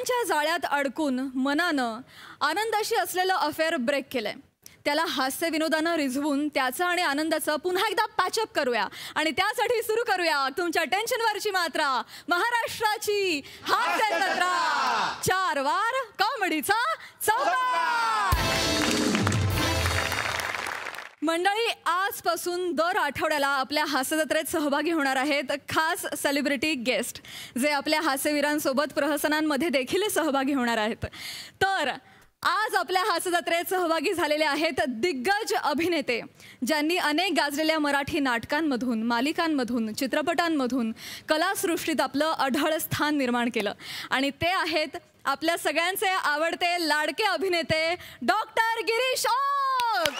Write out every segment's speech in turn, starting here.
भावनांच्या जाळ्यात अडकून मनानं आनंदाशी असलेलं अफेअर ब्रेक केलंय. त्याला हास्य विनोदानं रिझवून त्याचं आणि आनंदाचं पुन्हा एकदा पॅचअप करूया. आणि त्यासाठी सुरू करूया तुमच्या टेन्शनवरची मात्रा. महाराष्ट्राची हास्य जत्रा चार वार कॉमेडीचा चौकार मंडळी आजपासून दर आठवड्याला आपल्या हास्यजत्रेत सहभागी होणार आहेत खास सेलिब्रिटी गेस्ट जे आपल्या हास्यवीरांसोबत प्रहसनांमध्ये देखील सहभागी होणार आहेत. तर आज आपल्या हास्यजत्रेत सहभागी झालेले आहेत दिग्गज अभिनेते ज्यांनी अनेक गाजलेल्या मराठी नाटकांमधून मालिकांमधून चित्रपटांमधून कलासृष्टीत आपलं अढळ स्थान निर्माण केलं. आणि ते आहेत आपल्या सगळ्यांचे आवडते लाडके अभिनेते डॉक्टर गिरीश मग.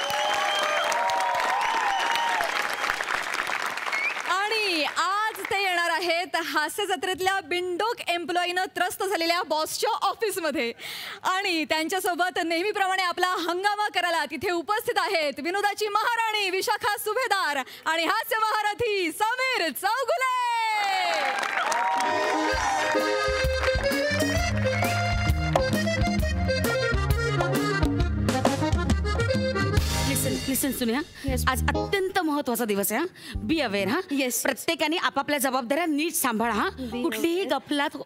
आणि आज ते येणार आहेत हास्य जत्रेतल्या बिंडोक एम्प्लॉईनं त्रस्त झालेल्या बॉसच्या ऑफिसमध्ये. आणि त्यांच्यासोबत नेहमीप्रमाणे आपला हंगामा करायला तिथे उपस्थित आहेत विनोदाची महाराणी विशाखा सुभेदार आणि हास्य महारथी समीर चौगुले. लिसन सुन्या आज अत्यंत महत्त्वाचा दिवस आहे हा बी अवेअर हा Yes. प्रत्येकाने आपापल्या जबाबदाऱ्या नीट सांभाळा हा कुठलीही गफलात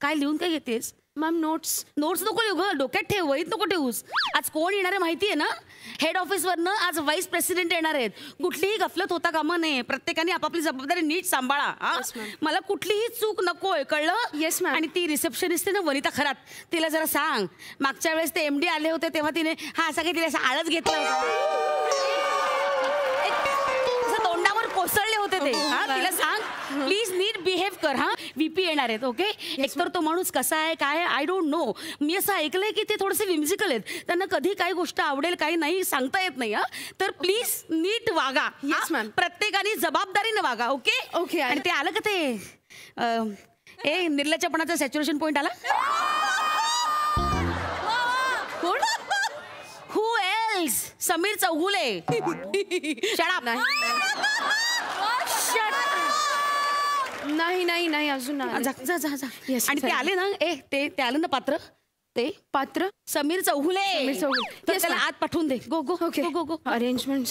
काय लिहून काय घेतेस? मॅम नोट्स नोट्स नको लिहू ग. डोक्यात ठेव वहीत नको ठेवूस. आज कोण येणार आहे माहिती आहे ना? हेड ऑफिसवरनं आज व्हाईस प्रेसिडेंट येणार आहेत. कुठलीही गफलत होता कामा नये. प्रत्येकाने आपापली जबाबदारी नीट सांभाळा हा? Yes, ma'am. मला कुठलीही चूक नकोय कळलं? Yes, ma'am. आणि ती रिसेप्शनिस्ट आहे ना वनिता खरात. तिला जरा सांग. मागच्या वेळेस ते एमडी आले होते तेव्हा तिने हा असा काही तिला असा आळच घेतला होता. होते ते. हा तिला सांग. प्लीज नीट बिहेव कर हा. व्हीपी येणार आहेत ओके एकतर तो माणूस कसा आहे काय आय डोंट नो मी असं ऐकलंय की ते थोडेसे विम्सिकल आहेत. त्यांना कधी काही गोष्ट आवडेल काही नाही सांगता येत नाही हा. तर प्लीज नीट वागा हा? ma'am. प्रत्येकाने जबाबदारीने वागा ओके Okay, आणि ते आलं का ते? अं, ए निर्लज्जपणाचा सॅच्युरेशन पॉइंट आला? कोण? Who else Sameer Chougule. Shut नाही. नाही नाही अजून नाही. जा जा जा जा. Yes, आणि ते. आले ना ए ते ते आलं ना पात्र? ते? पात्र? समीर चौगुले. समीर चौगुले. तर Yes, त्याला ma'am. आत पाठवून दे. गो गो ओके गो गो गो अरेंजमेंट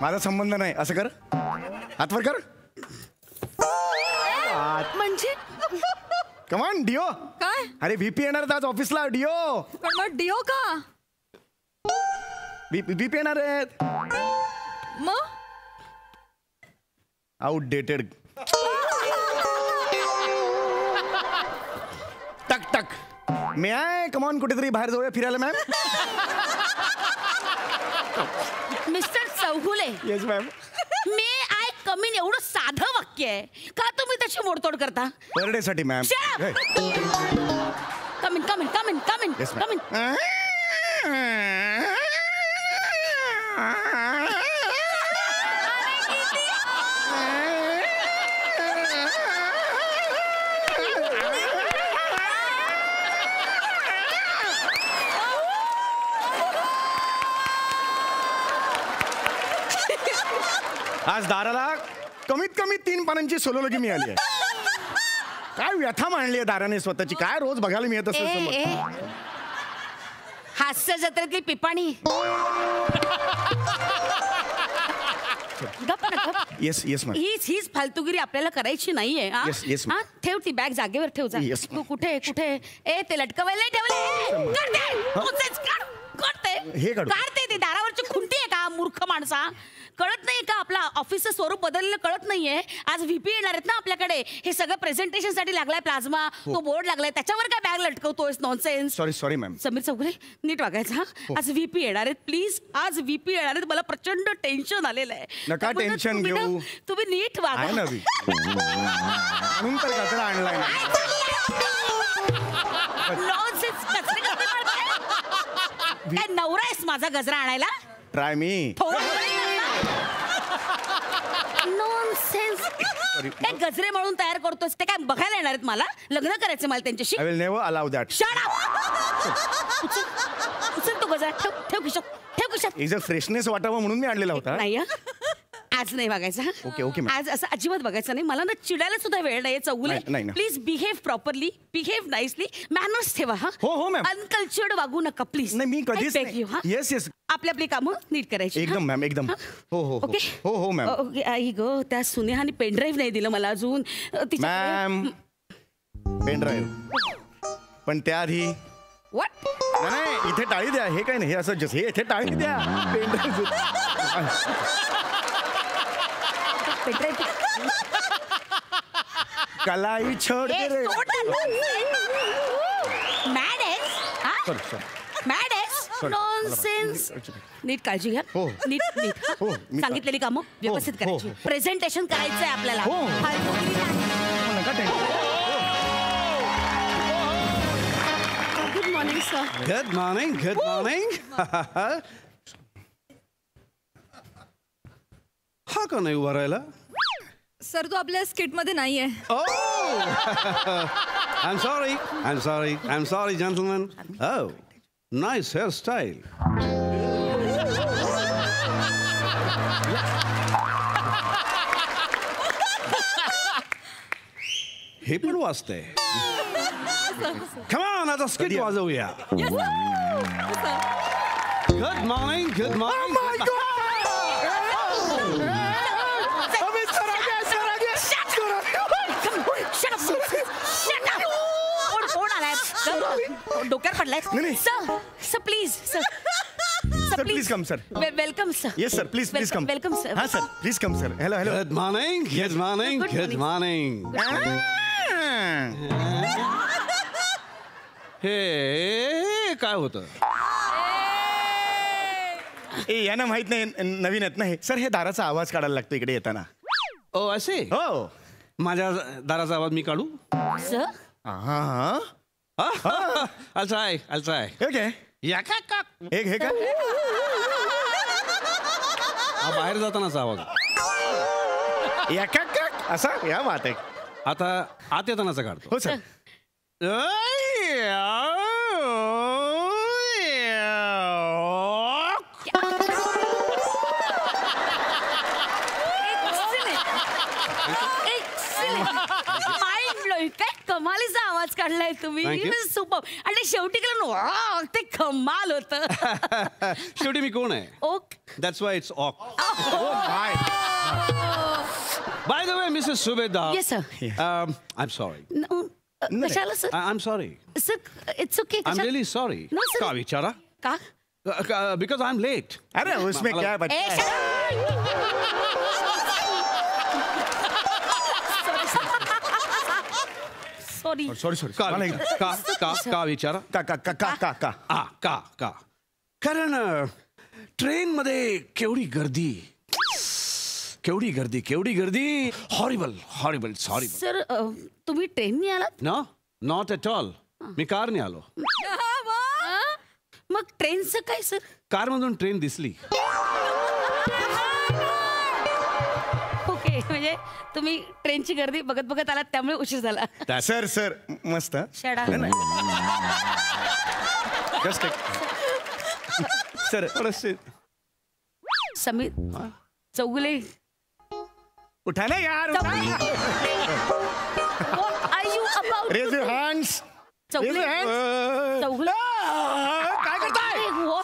माझा संबंध नाही. असं कर. हातवर कर. म्हणजे? कमान डिओ काय? अरे व्हीपी येणार आज ऑफिसला डिओ पण मग डिओ का? व्हीपी येणार आहेत. मग? आउटडेटेड टक टक. मी आहे कमॉन कुठेतरी बाहेर जाऊया फिरायला ma'am mister Chougule. Yes ma'am may come in एवढं साधं वाक्य आहे. का तुम्ही त्याची मोडतोड करता? पर डे साठी ma'am! Come in come in come in come in come in आज दाराला कमीत कमी तीन पानांची सोलोलगी मिळाली आहे. काय व्यथा मांडली आहे दाराने स्वतःची? काय रोज बघायला मिळत ए असेल समोर? ए. हास्य जत्रेतली पिपाणी. गप ना गप. येस येस मॅम हीच हीच फालतुगिरी आपल्याला करायची नाहीये हा? Yes, yes, ma'am. हा? ठेव ती बॅग जागेवर ठेव जा. Yes, ma'am. तू कुठे कुठे ए ते लटकवायला ठेवले. काढते उचेच काढ काढते हे काढू. काढते ते दारावरची खुंटी आहे का मूर्ख माणसा? कळत नाही का? आपला ऑफिसचं स्वरूप बदललेलं कळत नाहीये. आज व्हीपी येणार आहेत ना आपल्याकडे? हे सगळं प्रेझेंटेशनसाठी लागलाय प्लाझ्मा. तो बोर्ड लागलाय. त्याच्यावर काय bag लटकवतोयस? Nonsense sorry sorry ma'am Sameer Chougule नीट वागायचं हा? आज व्हीपी येणार आहेत. प्लीज आज व्हीपी येणार आहेत. मला प्रचंड टेन्शन आलेलं आहे. नका त्यामुळे ना tension तुम्ही ना- घेऊ. तुम्ही नीट वागा. म्हणून तर आणलाय नवरा आहेस माझा गजरा आणायला? ट्राय मी काय गजरे म्हणून तयार करतोस ते काय बघायला येणार आहेत मला? लग्न करायचं मला त्यांच्याशी. I will never allow that up! उचल तो गजरा. ठेव ठेव खिशात ठेव खिशात एक जर फ्रेशनेस वाटावं म्हणून मी आणलेला होता नाही? आज नाही बघायचं? Okay, okay. आज असं अजिबात बघायचं नाही. मला ना चिडायला सुद्धा वेळ नाही Chougule. Please behave properly behave nicely manners ठेवा हा? हो, हो, मॅम. अनकल्चर्ड वागू नका प्लीज नाही मी कधीच येस येस आपली आपली कामं नीट करायची एकदम? मॅम, एकदम. हा? हो, हो. ओके हो, हो, मॅम. ओके आई ग त्या सुनेहाने पेनड्राईव्ह नाही दिलं मला अजून मॅम पेन ड्राईव्ह पण त्याआधी? नाही, इथे टाळी द्या हे काय नाही हे असं जस हे इथे टाळी द्या पेन पेनड्राईव्ह कलाई छोड. मॅड आहेस हा? सॉरी सॉरी मॅड आहेस Sorry, नॉनसेन्स नीट काळजी घ्या. हो. नीट नीट. हो, मी- सांगितलेली कामं व्यवस्थित हो, करायची हो. प्रेझेंटेशन करायचंय आपल्याला. हो. फालतूगिरी नाही. नका tension good morning sir Good morning, good morning. हा का नाही उभा राहिला? सर तू आपल्या स्किटमध्ये नाहीये. Oh! I'm sorry, I'm sorry, I'm sorry, gentlemen. Oh, nice hairstyle. हे पण वाचते Come on, आता स्किट वाजवूया good morning good morning Shut डोक्यावर पडलाय नाही, नाही. Sir sir please sir Sir, please come, sir. Welcome sir yes sir please please come welcome sir हा sir please come sir hello hello good morning good morning Good good morning हे काय होतं? ए यांना माहीत नाही न- नवीन आहेत ना हे. सर हे दाराचा आवाज काढायला लागतो इकडे येताना. ओ असे? हो. माझ्या दाराचा आवाज मी काढू? सर हा. I'll try, I'll try. Okay या का का एक हे का हा बाहेर जातानाचा आवाज. या का का असा? या बात आहे आता आत येतानाचा काढतो. हो सर कमालीचा आवाज काढलाय तुम्ही. सुपर. आणि शेवटी केलं ते कमाल होत. शेवटी मी कोण आहे? Okay. That's why it's okay bye by the way Mrs Subedar Yes, sir. I am sorry न- कशाला sir I am sorry sir it's okay I am really sorry. का विचारा? का? बिकॉज आय एम लेट अरे उसमें क्या बच्चा ए, है? सॉरी सॉरी सॉरी का विचारा? का का का विचारा का का का का का का आ का का कारण ट्रेन मध्ये केवढी गर्दी केवढी गर्दी केवढी गर्दी हॉरिबल हॉरिबल सॉरी सर अ, तुम्ही ट्रेननी आलात नो नॉट एट ऑल मी कारने आलो? मग ट्रेनचं काय सर कारमधून ट्रेन दिसली म्हणजे तुम्ही ट्रेनची गर्दी बघत बघत आलात त्यामुळे उशीर झाला. सर सर मस्त. शेडा. Just sir Sameer Chougule. उठा ना यार. Chougule. Raise your hands. Chougule?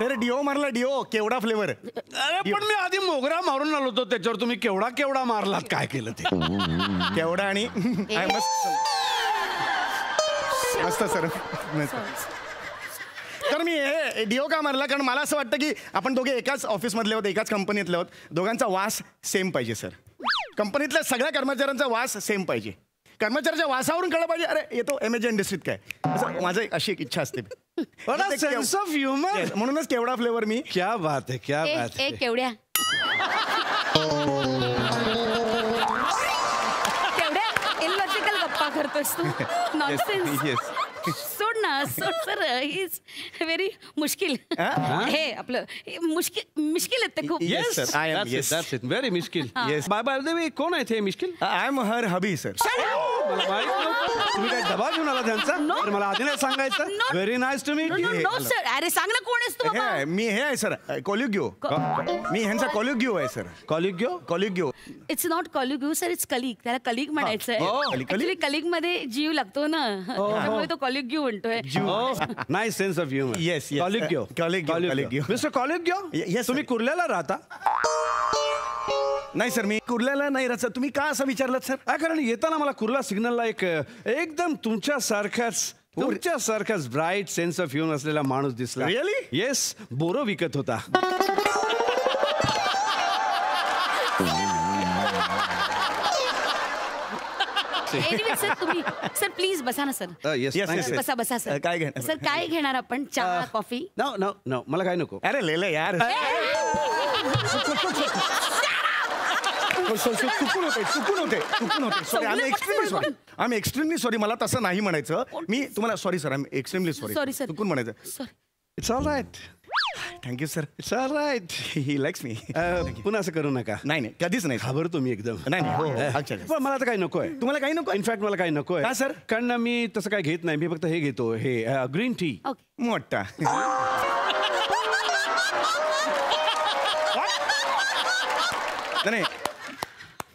Sir deo मारला डिओ केवढा फ्लेवर अरे पण मी आधी मोगरा मारून आलो होतो त्याच्यावर तुम्ही केवढा केवढा मारलात काय केलं ते? केवढा आणि मस्त. मस्त सर. तर मी हे डिओ का मारला? कारण मला असं वाटतं की आपण दोघे एकाच ऑफिसमधले आहोत एकाच कंपनीतले आहोत. दोघांचा वास सेम पाहिजे सर. कंपनीतल्या सगळ्या कर्मचाऱ्यांचा वास सेम पाहिजे. कर्मचाऱ्याच्या वासावरून कळलं पाहिजे. अरे येतो एम एच इंडस्ट्रीत काय? असं माझं एक- अशी एक इच्छा असते. Of humor. Yes, म्हणूनच केवढा फ्लेवर मी क्या बात है क्या बात ए है. केवढ्या? केवढ्या इलॉजिकल गप्पा करतोस तू? नॉनसेन्स येस सोड ना सोड सर. इज व्हेरी मुश्किल. हे? आपलं हे मुश्किल मुश्किल आहेत ते खूप. That's it, yes. that's it. Very मिश्किल Yes. Bye by the way कोण आहे ते मिश्किल? I am her hubby sir मला माहीत नव्हतं. तुम्ही काय डबा घेऊन आला त्यांचा? No. तर मला आधी नाही सांगायचं. No. Very nice to meet no sir अरे सांग ना कोण आहेस तू हे बाबा? आहे, मी हे आहे सर कॉलिग्यो. मी ह्यांचा कॉलिग्यो आहे sir कॉलिग्यो? कॉलिग्यो. It's not colleague sir it's colleague त्याला कलिग म्हणायचं हो, आहे. कलिगमध्ये जीव लागतो ना. त्यामुळे तो कॉलिग यू म्हणतोय. Nice sense of humour Yes, yes. Colleague Colleague, colleague. Mister colleague yes, तुम्ही. कुर्ल्याला राहता? नाही सर मी कुर्ल्याला नाही राहत सर तुम्ही का असं विचारलं सर हा कारण येताना मला कुर्ला सिग्नलला एक एकदम तुमच्या सारख्याच तुमच्या सारखाच ब्राईट सेन्स ऑफ ह्युमर असलेला माणूस दिसला? येस बोरो विकत होता. Anyway, सर तुम्ही सर प्लीज बसा ना sir Uh, yes, Yes, yes. बसा बसा सर काय घेणार? सर काय घेणार आपण? चहा कॉफी नो नो नो मला काय नको. अरे लेले यार. सो- चुकून होते चुकून होते चुकून होते. सॉरी आम्ही एक्स्ट्रीमली सॉरी आम्ही एक्स्ट्रीमली सॉरी मला तसं नाही म्हणायचं. मी तुम्हाला सॉरी सर आम्ही एक्स्ट्रीमली सॉरी Sorry, sir. चुकून म्हणायचं. Sorry it's all right thank you sir all right he likes me पुन्हा असं करू नका. नाही नाही. कधीच नाही. घाबरतो मी एकदम. नाही नाही. हो. पण मला आता काही नकोय. तुम्हाला काही नको इनफॅक्ट मला काही नकोय. का, sir? कारण ना मी तसं काही घेत नाही. मी फक्त हे घेतो. हे ग्रीन टी मोठा. नाही,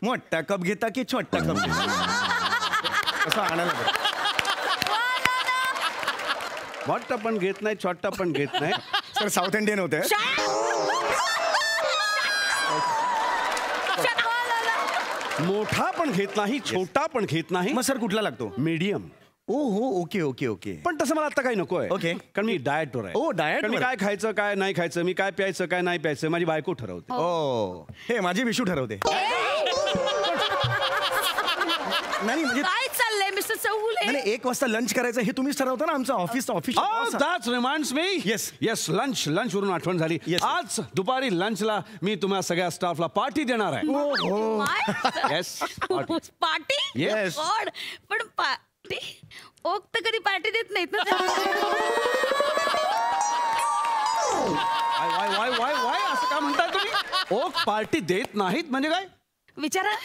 मोठा कप घेता की छोटा कप घेता? कसं आणायला. मोठा पण घेत नाही छोटा पण घेत नाही. सर साऊथ इंडियन होते. मोठा पण घेत नाही छोटा पण घेत नाही. मग सर कुठला लागतो? मीडियम ओ हो ओके ओके ओके. पण तसं मला आता काही नकोय. Okay. कारण मी डाएटवर आहे. ओ, कारण मी वर. काय खायचं काय नाही खायचं मी काय प्यायचं काय नाही प्यायचं माझी बायको ठरवते. ओ हे माझी विशू ठरवते. नाही म्हणजे मिस्टर चौगुले नाही, एक वाजता लंच करायचं हे तुम्हीच ठरवता ना आमचं office office that's reminds me Yes. Yes lunch lunch वरून आठवण झाली. आज दुपारी लंचला मी तुम्हा सगळ्या स्टाफला पार्टी देणार आहे. Yes party Yes. गॉड पण पार्टी ओक तर कधी पार्टी देत नाहीत ना why why why why why असं का म्हणताय तुम्ही? ओक पार्टी देत नाहीत म्हणजे काय? विचारा.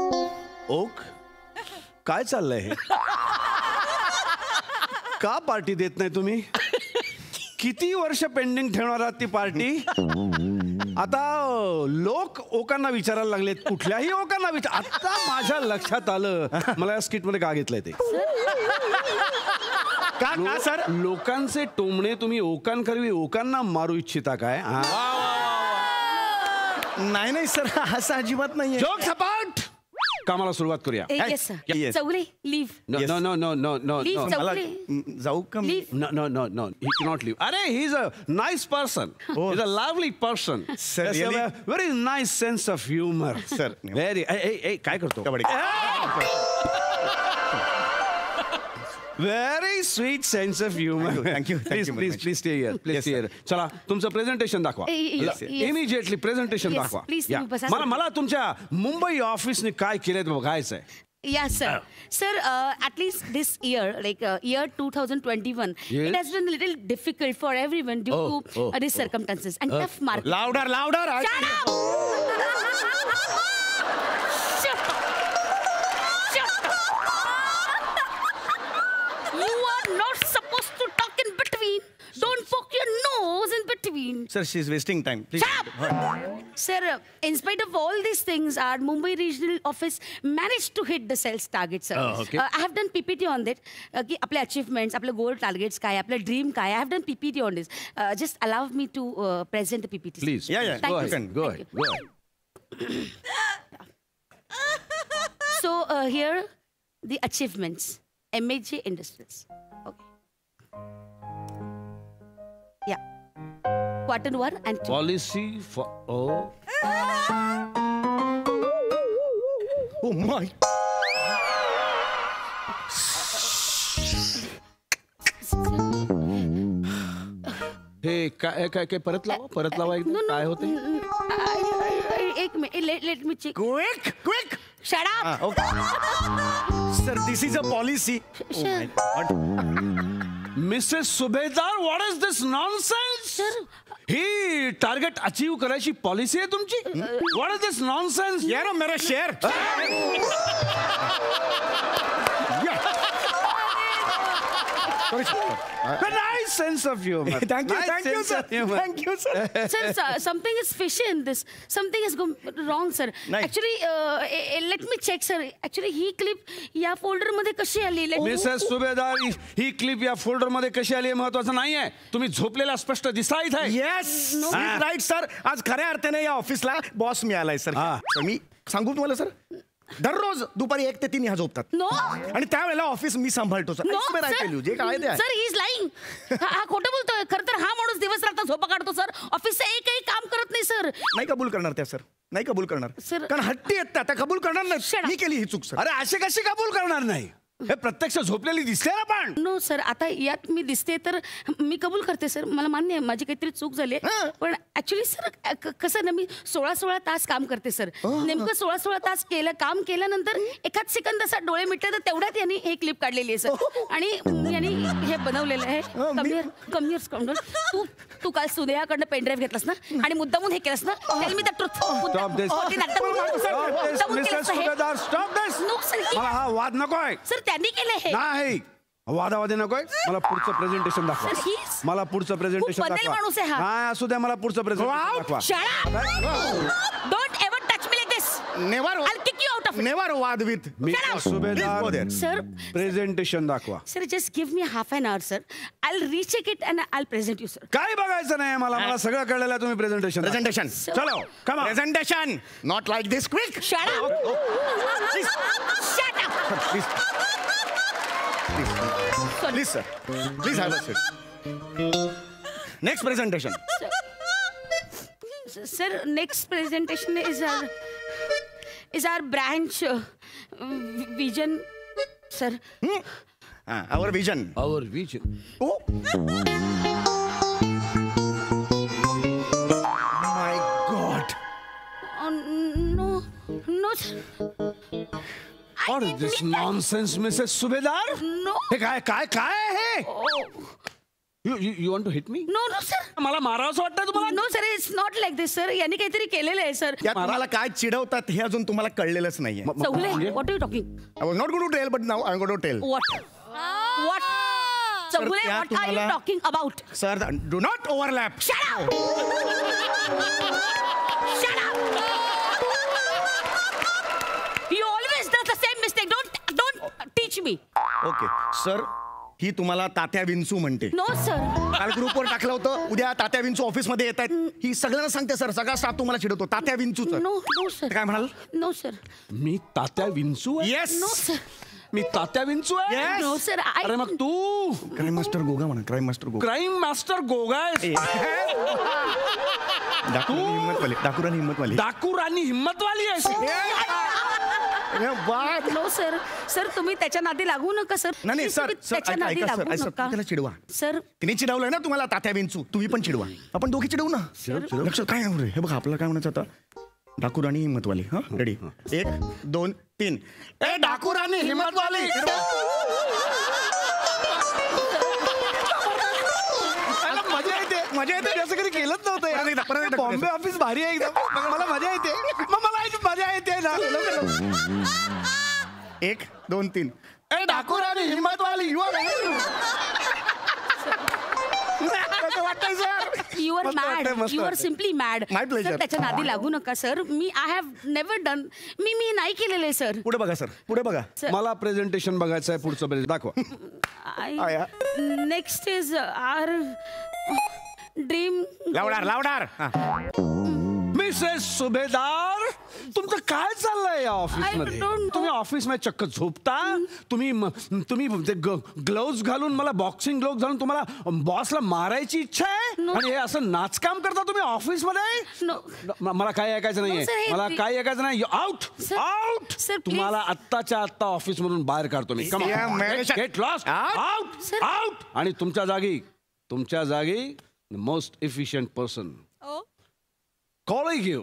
ओक काय चाललंय हे? का पार्टी देत नाही तुम्ही? किती वर्ष पेंडिंग ठेवणार आहात ती पार्टी? आता लोक ओकांना विचारायला लागलेत कुठल्याही ओकांना विचार आता माझ्या लक्षात आलं. मला या स्किटमध्ये का घेतलंय ते? का का सर? लोकांचे टोमणे तुम्ही ओकांकरवी ओकांना मारू इच्छिता काय? नाही नाही सर असं अजिबात नाहीये. जोक सपाट कामाला सुरुवात करूया. चौले leave no no no no no no जाऊ no no no he not leave अरे he is a nice person is a lovely person very nice sense of humour sir very काय करतो? Kabaddi Very sweet sense of humor. Thank you, thank Please, you very please, much. please stay here. Please Yes, stay sir. here. चला तुमचं presentation दाखवा Eh, yes, yes. Immediately presentation Yes, दाखवा Yeah. मला मला तुमच्या मुंबई ऑफिसने काय केलंय ते बघायचंय Yes, sir. Sir, uh, at least this year, like uh, year 2021, Yes. it has been a little difficult for everyone due Oh, to oh, uh, these circumstances and tough market. Louder louder Shut up! Sir, she is wasting time. Please. Sir, uh, in spite of all these things, our Mumbai regional office managed to hit the sales target, sir. Oh, okay. uh, I have done PPT on that. Uh, apply achievements, apply goal targets, kai, apply dream. I have done PPT on this. Uh, just allow me to uh, present the PPT. Please. Yeah, yeah. Thank go you, ahead. Go ahead. Go ahead. so uh, here, the achievements. MAG Industries. Okay. Yeah. Quarter one and two. Policy for oh. Oh my हे काय काय काय परत लावा परत लावा एकदा No, no. काय होते Mm, I, I, I, एक minute let, let me check. Quick quick Shut up! Okay sir this is a policy Sir. Mrs Subhedar what is this nonsense Sir. ही टार्गेट अचीव करायची policy आहे तुमची? What is this nonsense यार हो, मेरा share nice sense of humour thank you thank you sir thank you sir sir something is fish in this something is wrong sir नाही. Actually let me check sir actually ही clip या फोल्डरमध्ये कशी आली? Let me- Mrs Subhedar ही- clip या फोल्डरमध्ये कशी आली महत्वाचं नाहीये. तुम्ही झोपलेला स्पष्ट दिसता इथे. येस राईट सर आज खऱ्या अर्थाने या ऑफिसला बॉस मिळालाय सर हा. तर मी सांगू तुम्हाला सर दररोज दुपारी एक ते तीन ह्या झोपतात. नो आणि त्यावेळेला ऑफिस मी सांभाळतो. सर जे काय ते आहे. सर ही इज लाईंग हा खोटं बोलतोय. खरं तर हा माणूस दिवस रात्र झोपा काढतो सर ऑफिसचं एकही काम करत नाही सर नाही कबूल करणार त्या सर नाही कबूल करणार. Sir. कारण हट्टी आहेत त्या, त्या कबूल करणार Shut नाही up. मी केली ही चूक सर अरे असे कशी कबूल करणार नाही? हे प्रत्यक्ष झोपलेली दिसते ना पण. नो सर आता यात मी दिसते तर मी कबूल करते सर मला मान्य आहे माझी काहीतरी चूक झाली आहे. हां. पण ऍक्च्युली सर क- कसं ना मी सोळा सोळा तास काम करते सर नेमकं सोळा सोळा तास केलं काम केल्यानंतर एकाच सेकंद असा डोळे मिटले तर तेवढ्यात यांनी हे क्लिप काढलेली आहे सर आणि यांनी हे बनवलेलं आहे. हो, मी- कमियर तू तू काल सुदयाकडनं पेनड्राईव्ह घेतलास ना? आणि मुद्दामून हे केलंस ना? Tell me the truth Stop this. Stop this, Mr. Subhedar. Stop this. No sir मला हा वाद नकोय सर त्यांनी केलं हे. नाही. वादावादी नकोय मला पुढचं प्रेझेंटेशन दाखवा. मला पुढचं प्रेझेंटेशन दाखवा. माणूस आहे हा. नाही असू द्या मला पुढचं प्रेझेंटेशन दाखवा. Don't ever touch me like this never I'll kick you out of it. Never वाद with me Shut up. Subhedar Please go there. Sir presentation दाखवा. Sir just give me half an hour sir I recheck it and I present you sir काय बघायचं नाही मला मला सगळं कळलेलं आहे. तुम्ही प्रेझेंटेशन प्रेझेंटेशन चलो कमा presentation not like this quick shut up shut up please please sir please have a seat next presentation sir next presentation is our is our branch vision sir our vision our vision oh my god no no What is this nonsense, Mrs. Subhedar no हे काय काय काय आहे you you want to hit me no no sir मला मारावंसं वाटतं तुम्हाला no sir it's not like this sir यांनी काहीतरी केलेलं आहे सर यात तुम्हाला काय चिडवतात हे अजून तुम्हाला कळलेलंच नाहीये म्हणजे? What are you talking I was not go to tell but now I go to tell What? What? Chagule, त्या what are you तुम्हाला- talking about? Sir do not overlap Shut up! Shut up! You always does the same mistake. Don't don't teach me. Okay sir ही तुम्हाला तात्या विंचू म्हणते. No, sir. काल ग्रुपवर टाकलं होतं उद्या तात्या विंचू ऑफिसमध्ये येत आहेत. ही सगळ्यांना सांगते सर सगळा स्टाफ तुम्हाला चिडवतो. तात्या विंचूच No, no, sir. काय म्हणाल? No, sir. मी तात्या विंचू आहे? Yes No, sir. मी तात्या विंचू आहे? Yes. No, sir. I. अरे मग तू? क्राईम मास्टर गोगा म्हणा crime master Goga crime master गोगाय डाकुरानी हिंमत वाले डाकुरानी हिंमत वाले डाकू राणी हिम्मतवाली आहे Sir. Sir, तुम्ही त्याच्या नादी लागू नका सर नाही नाही सर सर त्याच्या ऐका नादी ऐका, सर लागू ऐका, नका. त्याला चिडवा. सर तिने चिडवलंय ना तुम्हाला तात्या विंचू तुम्ही पण चिडवा. आपण दोघे चिडवू ना. लक्षात काय आहे रे? हे बघा आपल्याला काय म्हणायचं आता? डाकुराणी हिंमतवाली हा? रेडी एक दोन तीन. ए डाकुराणी हिंमतवाली मला मजा येते येते असं कधी केलंच परत एकदा, परत नव्हतं एकदा. बॉम्बे ऑफिस भारी आहे एकदम. मग मला मजा येते. मग मला याची मजा येते ना. एक दोन तीन. ए डाकुराणी हिंमतवाली युवा कसं वाटतंय सर यू आर मस्त मॅड वाटतंय, मस्त यू आर वाटतंय. Simply mad My pleasure. त्याच्या नादी लागू नका सर मी आय हॅव नेव्हर डन मी मी नाही केलेलं आहे सर पुढे बघा सर पुढे बघा. मला प्रेझेंटेशन बघायचं आहे पुढचं प्रेझेंट दाखवा. आया. नेक्स्ट इज आर ड्रीम लावडार लावडार हा. मिसेस सुभेदार तुमचं काय चाललंय या ऑफिस I मध्ये don't know. तुम्ही ऑफिसमध्ये चक्क झोपता? तुम्ही म- तुम्ही ते ग्लोव्ज घालून मला बॉक्सिंग ग्लोव्ज घालून तुम्हाला बॉसला मारायची इच्छा आहे? No. आणि हे असं नाचकाम करता तुम्ही ऑफिसमध्ये नो म- मला काय ऐकायचं sir, नाहीये हे- मला काय ऐकायचं नाही आउट Sir, आउट please. तुम्हाला आत्ताच्या आत्ता ऑफिस मधून बाहेर काढतो मी. Yeah, man. Get lost Out. Out Sir. Out आणि तुमच्या जागी तुमच्या जागी most efficient person colleague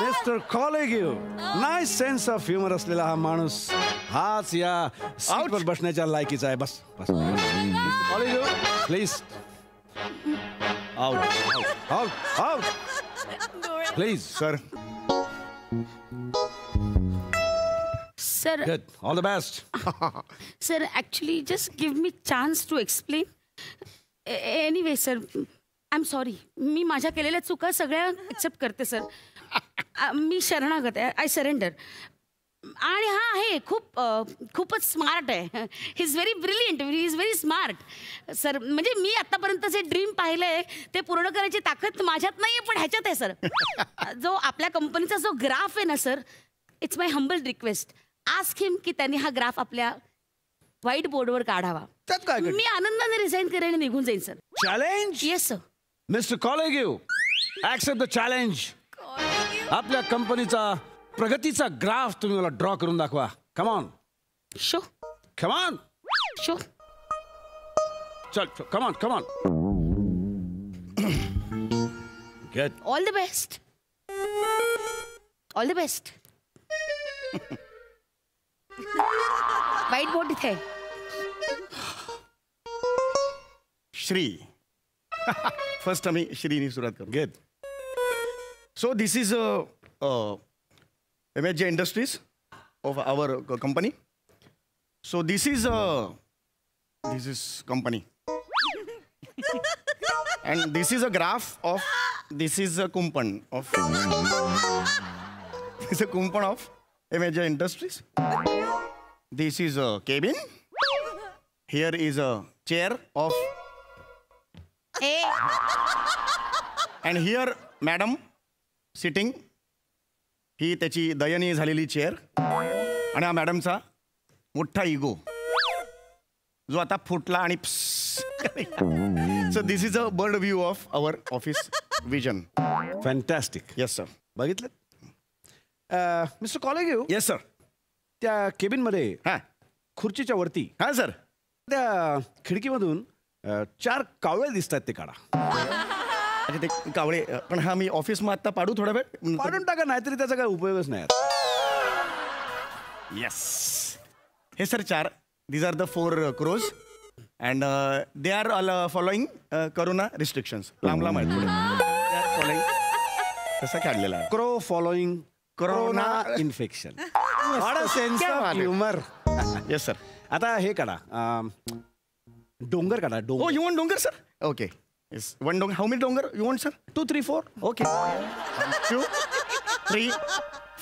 mister colleague nice sense of humour असलेला हा माणूस हाच या सीटवर बसण्याच्या लायकीचा आहे बस बस colleague please out out out please sir sir good all the best sir actually just give me chance to explain Anyway sir I am sorry मी माझ्या केलेल्या चुका सगळ्या एक्सेप्ट करते सर मी शरणागत आहे. आय सरेंडर आणि हा आहे खूप खूपच स्मार्ट आहे. He is very brilliant he is very smart sir म्हणजे मी आत्तापर्यंत जे ड्रीम पाहिलं आहे ते पूर्ण करायची ताकद माझ्यात नाही आहे पण ह्याच्यात आहे सर जो आपल्या कंपनीचा जो ग्राफ आहे ना sir it's my humble request ask him की त्यांनी हा ग्राफ आपल्या व्हाईट बोर्डवर काढावा. त्यात काय मी आनंदाने रिझाईन करेन आणि निघून जाईन sir challenge yes sir mister colleague accept the challenge आपल्या कंपनीचा प्रगतीचा ग्राफ तुम्ही मला ड्रॉ करून दाखवा. Come on show come on show चल come on come on get all the best all the best whiteboard इथे आहे. श्री फर्स्ट आम्ही श्रीनी सुरुवात करू gate so this is M H J industries of our company so this is this is company and this is a graph of this is a कुंपण of this a कुंपण of M H J industries this is a cabin here is a chair of ए. And here madam sitting ही त्याची दयनीय झालेली chair आणि हा मॅडमचा मोठा इगो जो आता फुटला आणि so this is a bird view of our office vision fantastic yes sir बघितलं? मिस्टर कॉलेग्यू येस सर त्या केबिनमध्ये हां. खुर्चीच्या वरती हां सर त्या खिडकीमधून चार कावळे दिसत आहेत ते काढा. अच्छा ते कावळे पण हा मी ऑफिस मग आता पाडू थोडा वेळ? काढून टाका नाहीतरी त्याचा काय उपयोगच नाही येस हे सर चार. These are the four crows and they are all following corona restrictions लांब लांब आहेत पुढे. फॉलोईंग तसं काढलेला आहे. Crow following corona infection sense of. Humour yes sir आता हे काढा. डोंगर काढा डोंगर. यू वॉन्ट डोंगर सर ओके येस वन डोंगर हाऊ मेनी डोंगर you want sir two three four okay two three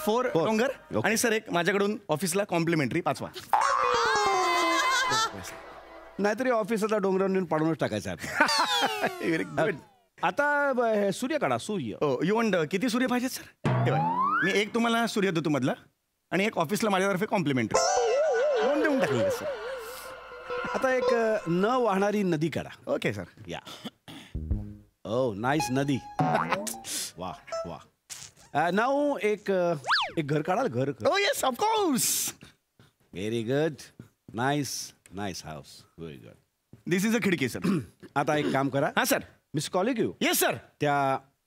four. डोंगर. आणि सर एक माझ्याकडून ऑफिसला कॉम्प्लिमेंटरी पाचवा. नाहीतरी ऑफिसला डोंगर नेऊन पाडूनच टाकायचं आहे. व्हेरी गुड आता सूर्य काढा सूर्य. यू वॉन्ट किती सूर्य पाहिजेत सर ठेवा मी एक तुम्हाला सूर्य देतो मधला आणि एक ऑफिसला माझ्यातर्फे कॉम्प्लिमेंटरी दोन देऊन टाकले सर आता एक न वाहणारी नदी काढा. Okay sir. या. ओ नाईस नदी. वा वा नाऊ एक एक घर काढाल घर? ओ yes of course very good nice nice house very good this is a खिडकी सर आता एक काम करा. हां sir miss colleague yes sir त्या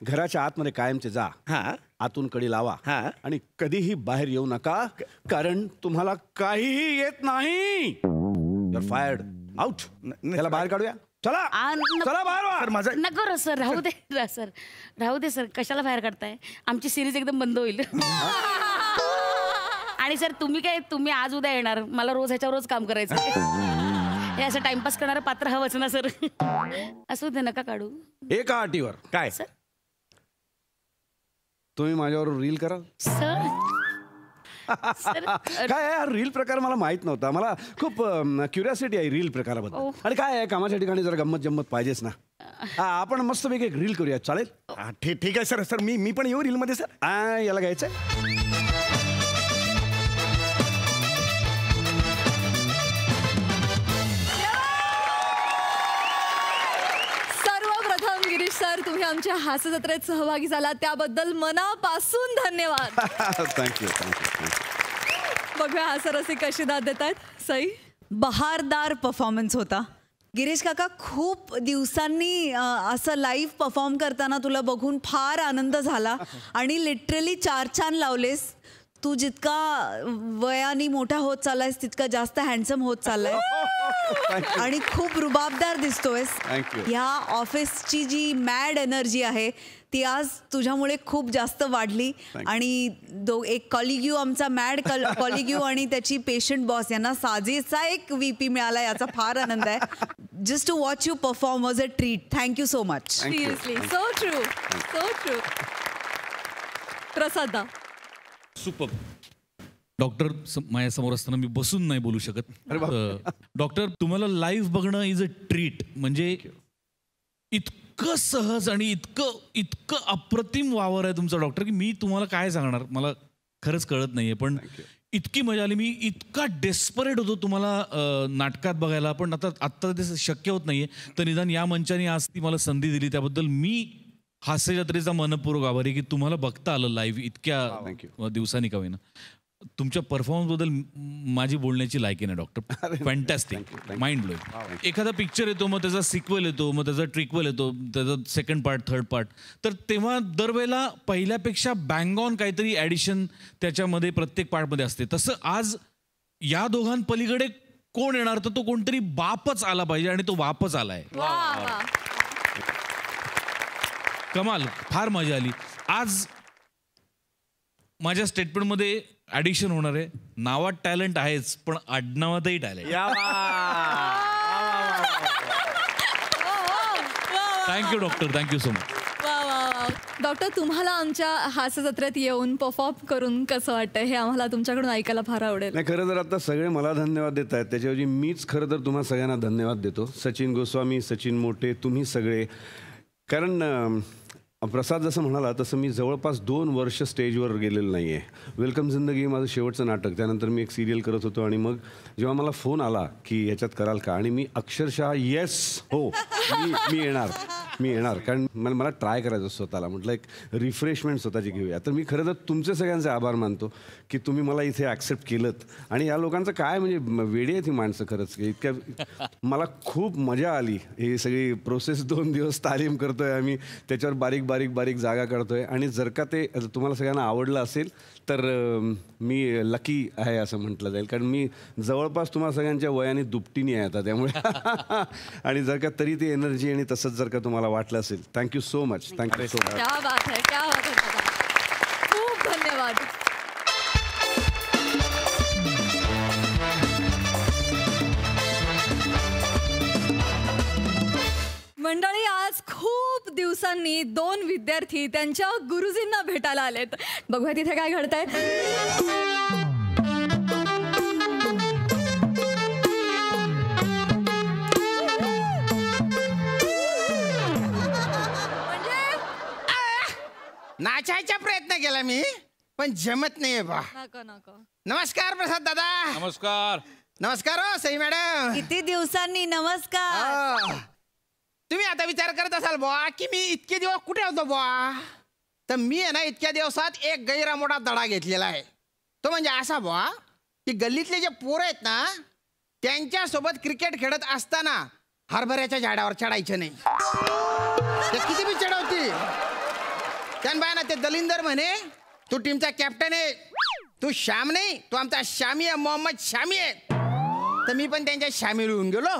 घराच्या आतमध्ये कायमचे जा. हां. आतून कडी लावा. हा. आणि कधीही बाहेर येऊ नका कारण तुम्हाला काहीही येत नाही. फायर्ड आउट त्याला बाहेर काढूया. चला. आ, न- चला बाहेर व्हा. सर माझा नको र सर राहू दे रा सर. राहू दे सर. कशाला बाहेर काढताय? आमची सिरीज एकदम बंद होईल. आणि सर तुम्ही काय तुम्ही आज उद्या येणार? मला रोज ह्याच्यावर रोज काम करायचं हे असं टाइमपास करणारं पात्र हवंच ना सर? असू दे नका काढू. एका अटीवर. काय? सर तुम्ही माझ्यावर रील करा सर? काय आहे, हा रील प्रकार मला माहीत नव्हता. मला खूप क्युरियासिटी आहे रील प्रकाराबद्दल. ओ. आणि काय आहे? कामाच्या ठिकाणी जरा गंमत जम्मत पाहिजेच ना. हा, आपण मस्तपैकी एक रील करूया चालेल? हा, ठीक ठीक आहे सर. सर मी मी पण येऊ रीलमध्ये सर? आ, याला घ्यायचंय. तुम्ही आमच्या हास्य जत्रेत सहभागी झाला. त्याबद्दल मनापासून धन्यवाद. थँक्यू थँक्यू बघूया हास्यरसिक कशी दाद देत आहेत सई? बहारदार परफॉर्मन्स होता. गिरीश काका खूप दिवसांनी असं लाईव्ह परफॉर्म करताना तुला बघून फार आनंद झाला. आणि लिटरली चार छान लावलेस. तू जितका वयाने मोठा होत चाललायस तितका जास्त हँडसम होत चाललाय. आणि खूप रुबाबदार दिसतोयस. ह्या ऑफिसची जी मॅड एनर्जी आहे ती आज तुझ्यामुळे खूप जास्त वाढली. आणि दो एक कॉलिग्यू आमचा मॅड कॉलिग्यू आणि त्याची पेशंट बॉस यांना साजेसा एक व्हीपी मिळाला याचा फार आनंद आहे. Just to watch you perform was a treat thank you so much seriously so true so true प्रसादा super. Doctor माझ्यासमोर असताना मी बसून नाही बोलू शकत. डॉक्टर तुम्हाला लाईव्ह बघणं इज अ ट्रीट म्हणजे इतकं सहज आणि इतकं इतकं अप्रतिम वावर आहे तुमचा डॉक्टर की मी तुम्हाला काय सांगणार? मला खरंच कळत नाहीये पण इतकी मजा आली. मी इतका डेस्परेट होतो तुम्हाला नाटकात बघायला पण आता आत्ता ते शक्य होत नाहीये. तर निदान या मंचाने आज ती मला संधी दिली. त्याबद्दल मी हास्य जत्रेचा मनपूर्वक आभारी आहे की तुम्हाला बघता आलं लाईव्ह इतक्या दिवसांनी का होईना. तुमच्या परफॉर्मन्सबद्दल माझी बोलण्याची लायकी नाही डॉक्टर फॅन्टॅस्टिक माइंड ब्लोईंग एखादा पिक्चर येतो मग त्याचा सिक्वल येतो मग त्याचा ट्रिक्वल येतो त्याचा सेकंड पार्ट थर्ड पार्ट तर तेव्हा दरवेळेला पहिल्यापेक्षा बँग ऑन काहीतरी ॲडिशन त्याच्यामध्ये प्रत्येक पार्टमध्ये असते. तसं आज या दोघांपलीकडे कोण येणार? तर तो कोणतरी बापच आला पाहिजे आणि तो बापच आलाय. कमाल फार मजा आली. आज माझ्या स्टेटमेंटमध्ये ॲडिशन होणार आहे. नावात टॅलेंट आहेच पण आडनावातही talent thank you doctor thank you so much वा वा वा डॉक्टर तुम्हाला आमच्या हास्य जत्रेत येऊन परफॉर्म करून कसं वाटतं हे आम्हाला तुमच्याकडून ऐकायला फार आवडेल. नाही खरं तर आता सगळे मला धन्यवाद देत आहेत. त्याच्याऐवजी मीच खरं तर तुम्हा सगळ्यांना धन्यवाद देतो. सचिन गोस्वामी सचिन मोठे तुम्ही सगळे. कारण प्रसाद जसं म्हणाला तसं मी जवळपास दोन वर्ष स्टेजवर गेलेलो नाही आहे वेलकम जिंदगी हे माझं शेवटचं नाटक. त्यानंतर मी एक सिरियल करत होतो आणि मग जेव्हा मला फोन आला की ह्याच्यात कराल का आणि मी अक्षरशः येस हो मी मी येणार मी येणार. कारण मला मला ट्राय करायचं स्वतःला. म्हटलं एक रिफ्रेशमेंट स्वतःची घेऊया. तर मी खरं तर तुमचे सगळ्यांचे आभार मानतो की तुम्ही मला इथे ॲक्सेप्ट केलं आणि या लोकांचं काय म्हणजे म- वेडी आहेत ही माणसं खरंच. की इतक्या मला खूप मजा आली. ही सगळी प्रोसेस दोन दिवस तालीम करतोय आम्ही. त्याच्यावर बारीक बारीक बारीक जागा काढतोय. आणि जर का ते तुम्हाला सगळ्यांना आवडलं असेल तर मी लकी आहे असं म्हटलं जाईल. कारण मी जवळपास तुम्हाला सगळ्यांच्या वयाने दुपटीने आहे आता त्यामुळे. आणि जर का तरी ती एनर्जी आणि तसंच जर का तुम्हाला वाटलं असेल. Thank you so much thank you so much खूप धन्यवाद. दिवसांनी दोन विद्यार्थी त्यांच्या गुरुजींना भेटायला आलेत. बघूया तिथे काय घडतंय. म्हणजे नाचायचा प्रयत्न केला मी पण जमत नाहीये बा. नमस्कार प्रसाद दादा. नमस्कार. नमस्कार हो सई मॅडम. किती दिवसांनी नमस्कार. आ, तुम्ही आता विचार करत असाल बुवा की मी इतके दिवस कुठे होतो बुवा? तर मी आहे ना इतक्या दिवसात एक गैरा मोठा दडा घेतलेला आहे. तो म्हणजे असा बुवा की गल्लीतले जे पोरं आहेत ना त्यांच्यासोबत क्रिकेट खेळत असताना हरभऱ्याच्या झाडावर चढायचं नाही. ते किती बी चढवतील? त्यान ना ते दलिंदर म्हणे तू टीमचा कॅप्टन आहे. तू श्याम नाही तू आमचा श्यामी आहे मोहम्मद शामी आहे. तर मी पण त्यांच्या शामील होऊन गेलो.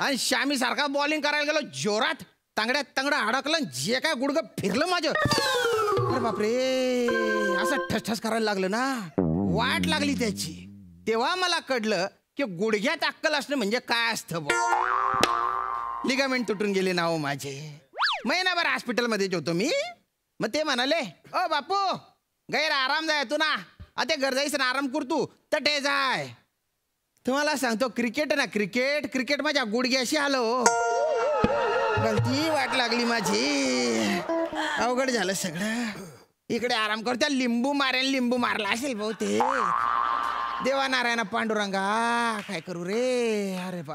आणि शामी सारखा बॉलिंग करायला गेलो जोरात तांगड्यात तांगडं अडकलं जे काय गुडगं फिरलं माझं. अरे बापरे असं ठसठस करायला लागलं ना. वाट लागली त्याची. तेव्हा मला कळलं की गुडघ्यात अक्कल असणं म्हणजे काय असतं. लिगामेंट तुटून गेले ना हो माझे. महिनाभर हॉस्पिटलमध्येच होतो मी. मग ते म्हणाले ओ बापू गैर आराम जाय तू ना. आता घर जाईस ना आराम कर तू. तटे जाय. तुम्हाला सांगतो क्रिकेट ना क्रिकेट क्रिकेट माझ्या गुडघ्याशी आलो. गलती वाट लागली माझी. अवघड झालं सगळं. इकडे आराम करतो लिंबू मारेन लिंबू मारला असेल बहुतेक. देवा नारायण पांडुरंगा काय करू रे? अरे बा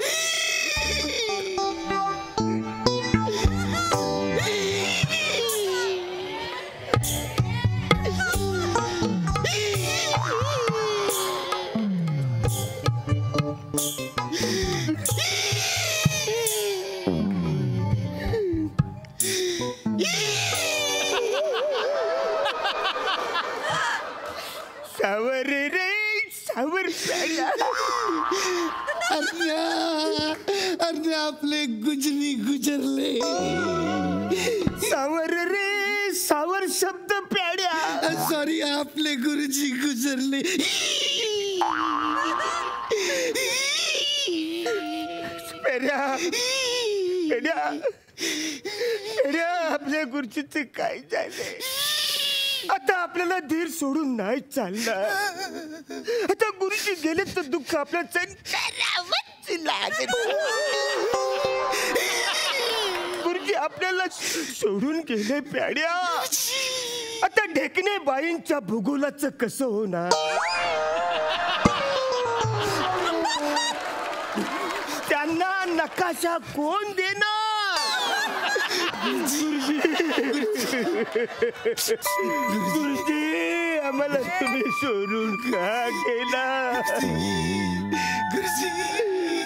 आपले गुजरी गुजरले. सावर रे सावर शब्द प्याड्या. सॉरी आपले गुरुजी गुजरले. पेड्या पेड्या पेड्या आपल्या गुरुजीचे काय झाले आता आपल्याला धीर सोडून नाही चालणार. आता गुरुजी गेले तर दुःख आपल्या सहन लागेल गुरुजी आपल्याला सोडून गेले प्याड्या. आता ढेकणे बाईंच्या भूगोलाचं कसं होणार? त्यांना नकाशा कोण देणार? गुरुजी आम्हाला तुम्ही सोडून का गेला?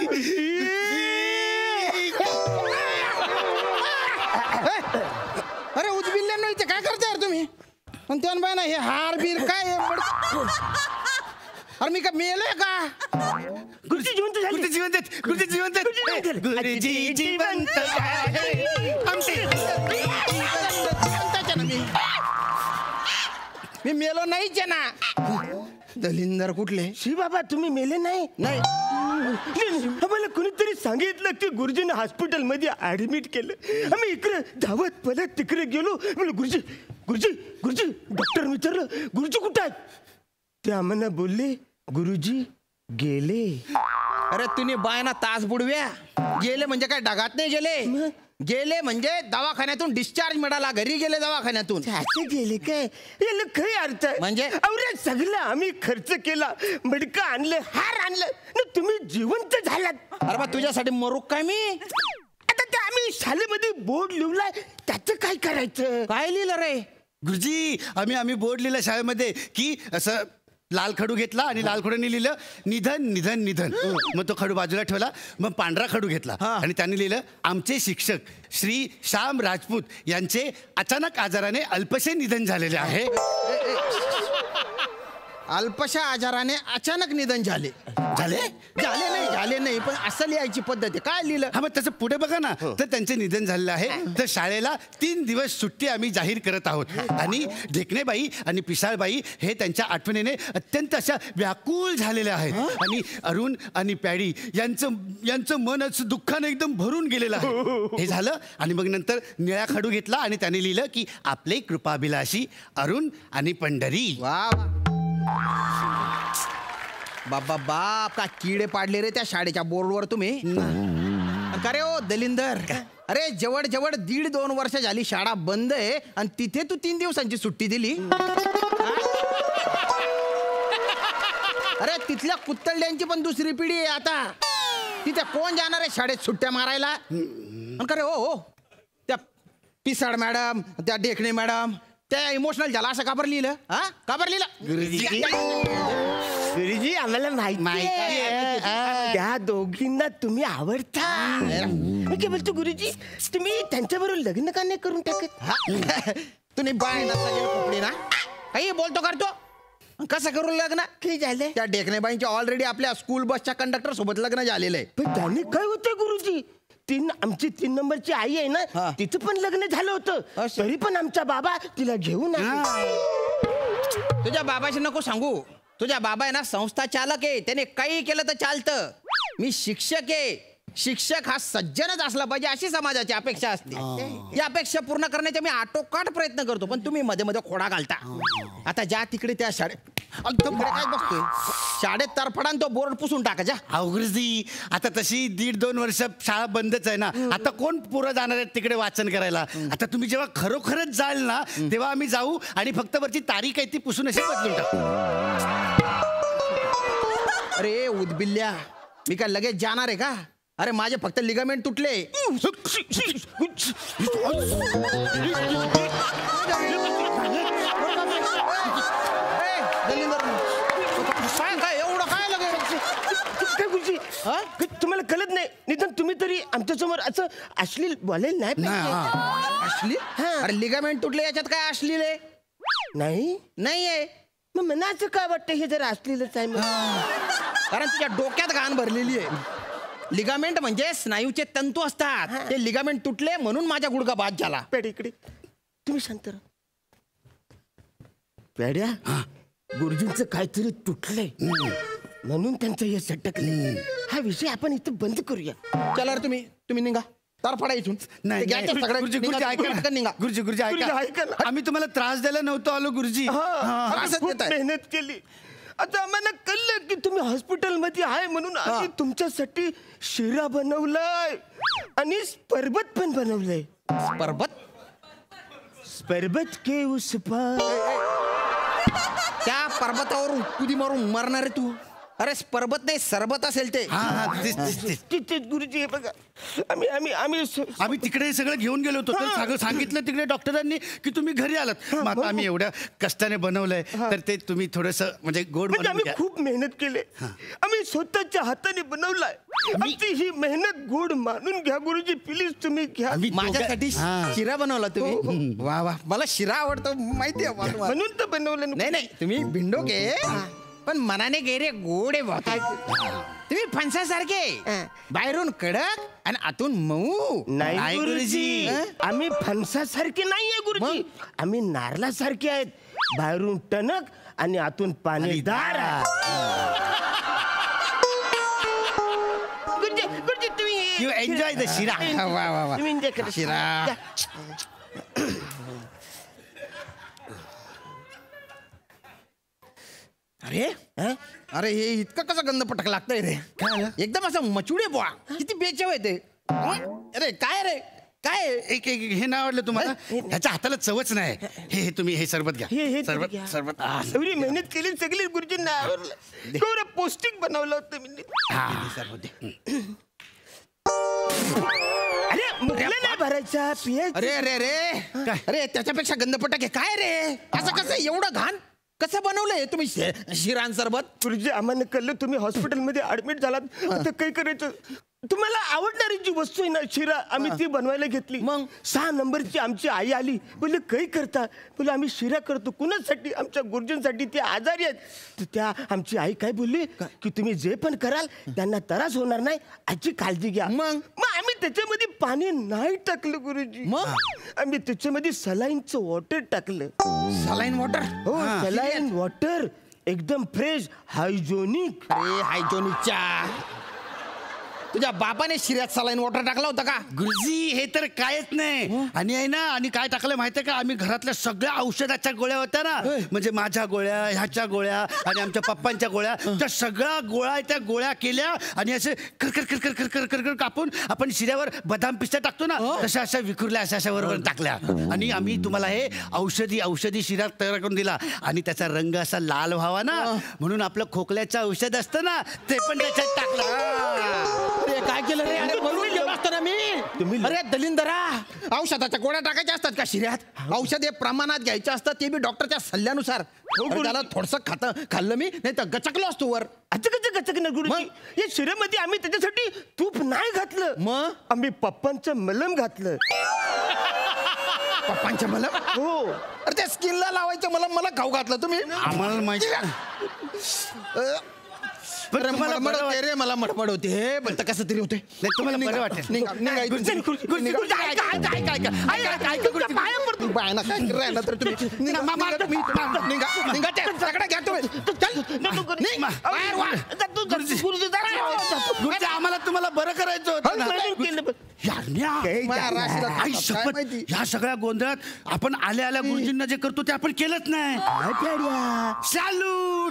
अरे उजबिल्ल्यांनो इथे काय करताय यार तुम्ही? पण त्या बाय ना हे हार बीर काय? बड- अरे मी का मेलोय का? गुरुजी जिवंत झाले. गुरुजी जिवंत आहेत, गुरुजी जिवंत आहेत. गुरुजी जिवंत आहे. आमचे जिवंताचे ना मी. मी मेलो नाहीच आहे ना. दलिंदर कुठले? शी बाबा तुम्ही मेले नाही? नाही. आम्हाला कोणीतरी सांगितलं की गुरुजीने हॉस्पिटलमध्ये ऍडमिट केलं. आम्ही इकडे धावत पलत तिकडे गेलो. गुरुजी गुरुजी गुरुजी डॉक्टर विचारलं गुरुजी कुठं आहेत? ते आम्हाला बोलले गुरुजी गेले. अरे तुम्ही बायना तास बुडव्या? गेले म्हणजे काय ढगात नाही गेले? गेले म्हणजे दवाखान्यातून डिस्चार्ज मिळाला घरी गेले दवाखान्यातून. गेले काय? याला काही अर्थ आहे. म्हणजे? अरे सगळं आम्ही खर्च केला. मडकं आणलं हार आणलं. न तुम्ही जिवंत झालात. अरे बा तुझ्यासाठी मरू काय मी? आता ते आम्ही शाळेमध्ये बोर्ड लिवलाय त्याचं काय करायचं? काय लिहिलं रे? गुरुजी आम्ही आम्ही बोर्ड लिहिलं शाळेमध्ये की असं लाल खडू घेतला आणि लाल खडूने लिहिलं निधन निधन निधन. मग तो खडू बाजूला ठेवला मग पांढरा खडू घेतला. आणि त्यांनी लिहिलं आमचे शिक्षक श्री श्याम राजपूत यांचे अचानक आजाराने अल्पशे निधन झालेले आहे. अल्पशा आजाराने अचानक निधन झाले. झाले? झाले नाही झाले नाही पण असं लिहायची पद्धत आहे. काय लिहिलं? हा मग त्याचं पुढे बघा ना. तर त्यांचे निधन झालेलं आहे. तर शाळेला तीन दिवस सुट्टी आम्ही जाहीर करत आहोत. आणि ढेकणेबाई आणि पिसाळबाई हे त्यांच्या आठवणीने अत्यंत अशा व्याकुळ झालेल्या आहेत. आणि अरुण आणि पॅडी यांचं यांचं मन असं दुःखाने एकदम भरून गेलेलं आहे. हे. झालं आणि मग नंतर निळा खडू घेतला आणि त्याने लिहिलं की आपले कृपाभिलाषी अरुण आणि पंढरी. वा. बाबा बाप का किडे पाडले रे त्या शाळेच्या बोर्डवर तुम्ही? का रे ओ दलिंदर? अरे जवळ जवळ दीड दोन वर्ष झाली शाळा बंद आहे आणि तिथे तू तीन दिवसांची सुट्टी दिली. अरे तिथल्या कुत्तरड्यांची पण दुसरी पिढी आहे आता. तिथे कोण जाणार आहे शाळेत सुट्ट्या मारायला? का रे हो हो त्या पिसाड मॅडम त्या डेकणे मॅडम त्या इमोशनल झाला असं काबर लिहिलं? हा? काबर लिहिलं? गुरुजी. आम्हाला माहिती माहिती आहे. आहे. त्या दोघींना तुम्ही आवडता. मी काय बोलतो गुरुजी तुम्ही त्यांच्याबरोबर लग्न का नाही करून टाकत? हा? तुम्ही बाय ना सगळे कपडे ना. काही बोलतो करतो कसं करू लग्न? काय झालंय? त्या डेकणेबाईंच्या ऑलरेडी आपल्या स्कूल बसच्या कंडक्टर सोबत लग्न झालेलं आहे. पण त्याने काय होतंय गुरुजी? तीन आमची तीन नंबरची आई आहे. ना तिचं पण लग्न झालं होतं असं. तरी पण आमचा बाबा तिला घेऊन आले. तुझ्या बाबाशी नको सांगू तुझ्या बाबा आहे ना संस्था चालक आहे त्याने काही केलं तर चालतं मी शिक्षक आहे शिक्षक हा सज्जनच असला पाहिजे अशी समाजाची अपेक्षा असते. या अपेक्षा पूर्ण करण्याचा मी आटोकाट प्रयत्न करतो पण तुम्ही मध्ये मध्ये खोडा घालता. आता ज्या तिकडे त्या शाळेत काय शाळेत तरफडान तो बोर्ड पुसून टाकायचा गुरुजी आता तशी दीड दोन वर्ष शाळा बंदच आहे ना. आता कोण पोरं जाणार आहेत तिकडे वाचन करायला? आता तुम्ही जेव्हा खरोखरच जाल ना तेव्हा आम्ही जाऊ आणि फक्त वरची तारीख आहे ती पुसून अशी बदलून टाकू. अरे उदबिल्ल्या मी काय लगेच जाणार आहे का? अरे माझे फक्त लिगामेंट तुटले. एवढं काय तुम्हाला कळत नाही. निदान तुम्ही तरी आमच्यासमोर असं अश्लील बोलायला नाही. हा. असली अरे लिगामेंट तुटले याच्यात काय असली रे नाही. नाही आहे मग असं काय वाटतं हे जर अश्लीलच आहे. कारण तुझ्या डोक्यात घाण भरलेली आहे. लिगामेंट म्हणजे स्नायूचे तंतू असतात. ते लिगामेंट तुटले म्हणून माझा गुडगा बाद झाला. पॅड इकडे. तुम्ही शांत राहा. पॅड्या गुरुजींचं काहीतरी तुटलंय. म्हणून त्यांचं हे सटकले हा विषय आपण इथं बंद करूया. चला रे तुम्ही तुम्ही निघा. तार फडा इथून. नाही ते घ्यायचं नाही. सगळं. गुरुजी निघा, गुरुजी ऐका पटकन निघा. ना गुरुजी गुरुजी गुरुजी, ऐका ऐका ना. आम्ही तुम्हाला त्रास द्यायला नव्हतो आलो गुरुजी. हा, हा, आम्ही असंच खूप देताय. मेहनत केली. आता आम्हाला कळलं की तुम्ही हॉस्पिटलमध्ये आहे म्हणून आम्ही तुमच्यासाठी शिरा बनवलाय आणि स्पर्बत पण बनवलंय. पर्वत स्पर्बत के उस पार. त्या पर्वतावर कुदी मारून मरणार आहे तू. अरे पर्वत नाही सरबत असेल ते. हा हा तेच, तेच, तेच. तिथे गुरुजी हे बघा. आम्ही आम्ही आम्ही स- आम्ही तिकडे सगळं घेऊन गेलो होतो. तर सगळं सांगितलं तिकडे डॉक्टरांनी की तुम्ही घरी आलात. मग आता आम्ही एवढ्या कष्टाने बनवलंय. तर ते तुम्ही थोडस म्हणजे गोड म्हणजे बनवून आम्ही घ्या. खूप मेहनत केले. आम्ही स्वतःच्या हाताने बनवलाय. आमची ही मेहनत गोड मानून घ्या गुरुजी. प्लीज तुम्ही घ्या. आम्ही दोघं- माझ्यासाठी हा. शिरा बनवला हो, तुम्ही वा वा. मला शिरा आवडतो. माहिती आहे. म्हणून तर बनवलं ना. नाही नाही. तुम्ही भिंडो के पण मनाने गैरे गोडे आहे तुम्ही फणसासारखे. बाहेरून कडक आणि आतून मऊ. नाही गुरुजी. आम्ही फणसासारखे नाहीये गुरुजी. आम्ही नारळासारखे आहेत. बाहेरून टणक आणि आतून पाणी दारा. शिरा. शिरा. अरे? हं? अरे हे इतकं कसं गंध पटक लागतंय रे? एकदम असं मचुडे बुवा. किती बेचव आहे ते? अरे काय रे? काय? एक एक हे नाही आवडलं तुम्हाला? ह्याच्या हाताला चवच नाही. हे. हे तुम्ही हे सरबत घ्या. हे सरबत घ्या. सरबत. आ, एवढी मेहनत केली सगळी गुरुजींना आवडलं पौष्टिक बनवलं होतं मी. अरे मुखला नाही भरायचा अरे अरे अरे. अरे त्याच्यापेक्षा गंधपटक आहे. काय रे? असं कसं? एवढं घाण? कसं बनवलंय तुम्ही शि- शिरान गुरुजी आम्हाला कळलं तुम्ही हॉस्पिटलमध्ये ऍडमिट झालात. आता काय करायचं? तुम्हाला आवडणारी जी वस्तू आहे ना शिरा आम्ही ती बनवायला घेतली. मग? सहा नंबरची आमची आई आली. बोलले काही करता? बोले आम्ही शिरा करतो. कुणासाठी? आमच्या गुरुजींसाठी ते आजारी आहेत. तर त्या आमची आई काय बोलली की तुम्ही जे पण कराल त्यांना त्रास होणार नाही. आजची काळजी घ्या. मग? मग आम्ही त्याच्यामध्ये पाणी नाही टाकलं गुरुजी. मग? आम्ही त्याच्यामध्ये सलाईनचं वॉटर टाकलं. Saline water? हो. Saline water. एकदम फ्रेश हायजोनिक. अरे हायजोनिकच्या. तुझ्या बापाने शिऱ्यात सलाईन वॉटर टाकला होता का? गुरुजी हे तर कायच नाही. हो? आणि आहे ना आणि काय टाकलं माहितीये का? आम्ही घरातल्या सगळ्या औषधाच्या गोळ्या होत्या ना. म्हणजे माझ्या गोळ्या ह्याच्या गोळ्या आणि आमच्या पप्पांच्या गोळ्या. त्या सगळ्या गोळ्या त्या गोळ्या केल्या आणि असे कर कापून आपण शिऱ्यावर बदाम पिस्त्या टाकतो ना हो. तशा अशा विखुरल्या अशा अशा बरोबर हो. टाकल्या. आणि आम्ही तुम्हाला हे औषधी औषधी शिर्यात तयार करून दिला. आणि त्याचा रंग असा लाल व्हावा ना म्हणून आपलं खोकल्याचं औषध असतं ना ते पण त्याच्यात टाकलं. काय केलं रे? अरे बनवून गेलो असतो ना मी. अरे दलिंदरा औषधाच्या गोळ्या टाकायच्या असतात का शिऱ्यात? औषध हे प्रमाणात घ्यायचं असतं ते बी डॉक्टरच्या सल्ल्यानुसार. अरे त्याला थोडस खात खाल्लं मी नाही तर गचकलो असतो वर. अचकच गचक ना गुरुजी. या शिऱ्यामध्ये आम्ही त्याच्यासाठी तूप नाही घातलं. मग? आम्ही पप्पांचं मलम घातलं. पप्पांच्या मला हो. अरे त्या स्किनला लावायचं मला मला खाऊ घातलं तुम्ही. आम्हाला माहिती अरे तुम्हाला मडमड बरं होते रे मला मडमड होते हे पण कसं तरी होते नाही तुम्हाला बरं वाटेल. गुरुजी, गुरुजी, गुरुजी, ऐका, ऐका, ऐका, ऐका. ऐका, ऐका, ऐका, गुरुजी, पाया पडतो. बाय ना काय राहिला तर तुम्ही निघा, मा- मा- तुम्ही. निघा निघा घ्या तुम्ही चल. निघ. बाहेर वा. जा तू, जा तू, गुरुजी, जा. गुरुजी आम्हाला तुम्हाला बरं करायचं होतं ना. केलं. महाराष्ट्रात आई काय शपथ? माहिती? ह्या सगळ्या गोंधळात आपण आल्या आल्या गुरुजींना जे करतो ते आपण केलंच नाही. चालू!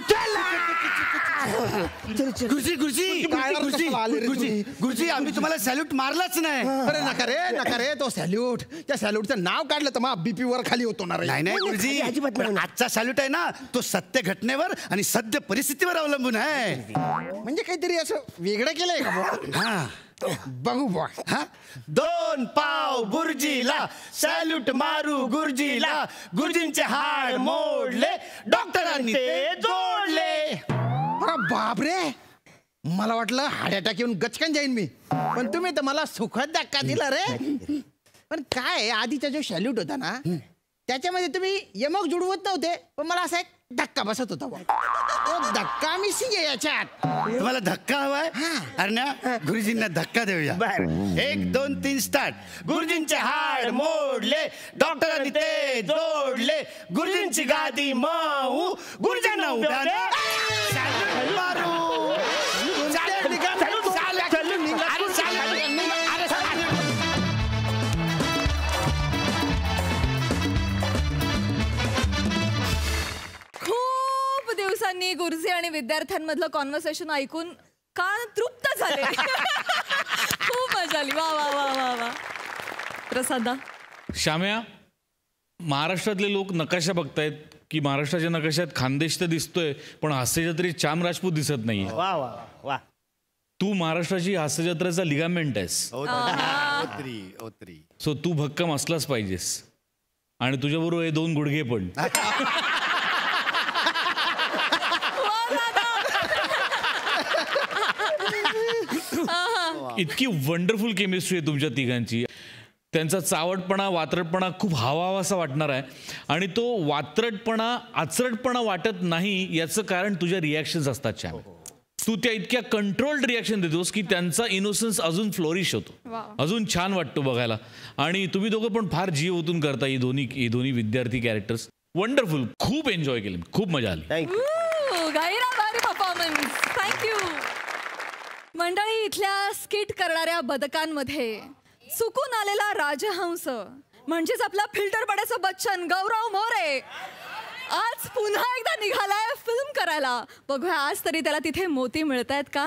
गुरुजी गुरुजी गुरुजी कशाला आले रे गुरुजी तुम्ही? गुरुजी आम्ही तुम्हाला सॅल्यूट मारलाच नाही. अरे नका रे नका रे तो सॅल्यूट. त्या सॅल्यूटचं नाव काढलं तर मग बीपी वर खाली होतो ना रे. नाही नाही गुरुजी. अजिबात नाही पण आजचा सॅल्यूट आहे ना तो सत्य घटनेवर आणि सद्य परिस्थितीवर अवलंबून आहे. म्हणजे काहीतरी असं वेगळं केलंय का बुवा? हा. बघू बुवा हा? दोन पाव गुरुजीला सॅल्यूट मारू गुरुजीला. गुरुजींचे हाड मोडले डॉक्टरांनी ते जोडले. बापरे! मला वाटलं हार्ट अटॅक येऊन गचकन जाईन मी. पण तुम्ही तर मला सुखद धक्का दिला रे. पण काय आहे, आधीचा जो सॅल्यूट होता ना त्याच्यामध्ये तुम्ही यमक जुडवत नव्हते. पण मला असं एक धक्का बसत होता. तो धक्का मिसिंग आहे याच्यात. तुम्हाला धक्का हवाय? अरे ना गुरुजींना धक्का देऊया. बर. एक दोन तीन स्टार्ट गुरुजींचे हाड मोडले डॉक्टरांनी ते जोडले. गुरुजींची गादी मऊ गुरुजींना चालू मारू. दिवसांनी गुरुजी आणि विद्यार्थ्यांमधलं कॉन्व्हर्सेशन ऐकून कान तृप्त झाले. खूप मजा आली. वा वा वा वा वा. प्रसादा श्याम्या महाराष्ट्रातले लोक नकाशा बघतायत की महाराष्ट्राच्या नकाशात खानदेश तर दिसतोय पण हास्यजत्रेत चाम राजपूत दिसत नाहीये. वा वा वा. तू महाराष्ट्राची हास्यजत्रेचा लिगामेंट आहेस. ओत्री ओत्री. सो तू भक्कम असलाच पाहिजेस. आणि तुझ्याबरोबर हे दोन गुडघे पण. इतकी वंडरफुल केमिस्ट्री आहे तुमच्या तिघांची. त्यांचा चावटपणा वात्रटपणा खूप हवावासा वाटणार आहे. आणि तो वात्रटपणा आचरटपणा वाटत नाही याचं कारण तुझ्या रिॲक्शन्स असतात छान तू त्या इतक्या कंट्रोल्ड रिॲक्शन देतोस की त्यांचा इनोसन्स अजून फ्लोरिश होतो. अजून छान वाटतो बघायला. आणि तुम्ही दोघं पण फार जीव ओतून करता ही दोन्ही ही दोन्ही विद्यार्थी कॅरेक्टर्स वंडरफुल खूप एन्जॉय केलं. खूप मजा आली. थँक्यू परफॉर्मन्स थँक्यू मंडळी इथल्या स्किट करणाऱ्या बदकांमध्ये चुकून आलेला राजहंस. म्हणजेच आपला फिल्टर पडायचं बच्चन गौरव मोरे. आज पुन्हा एकदा निघालाय फिल्म करायला. बघूया आज तरी त्याला तिथे मोती मिळत आहेत का?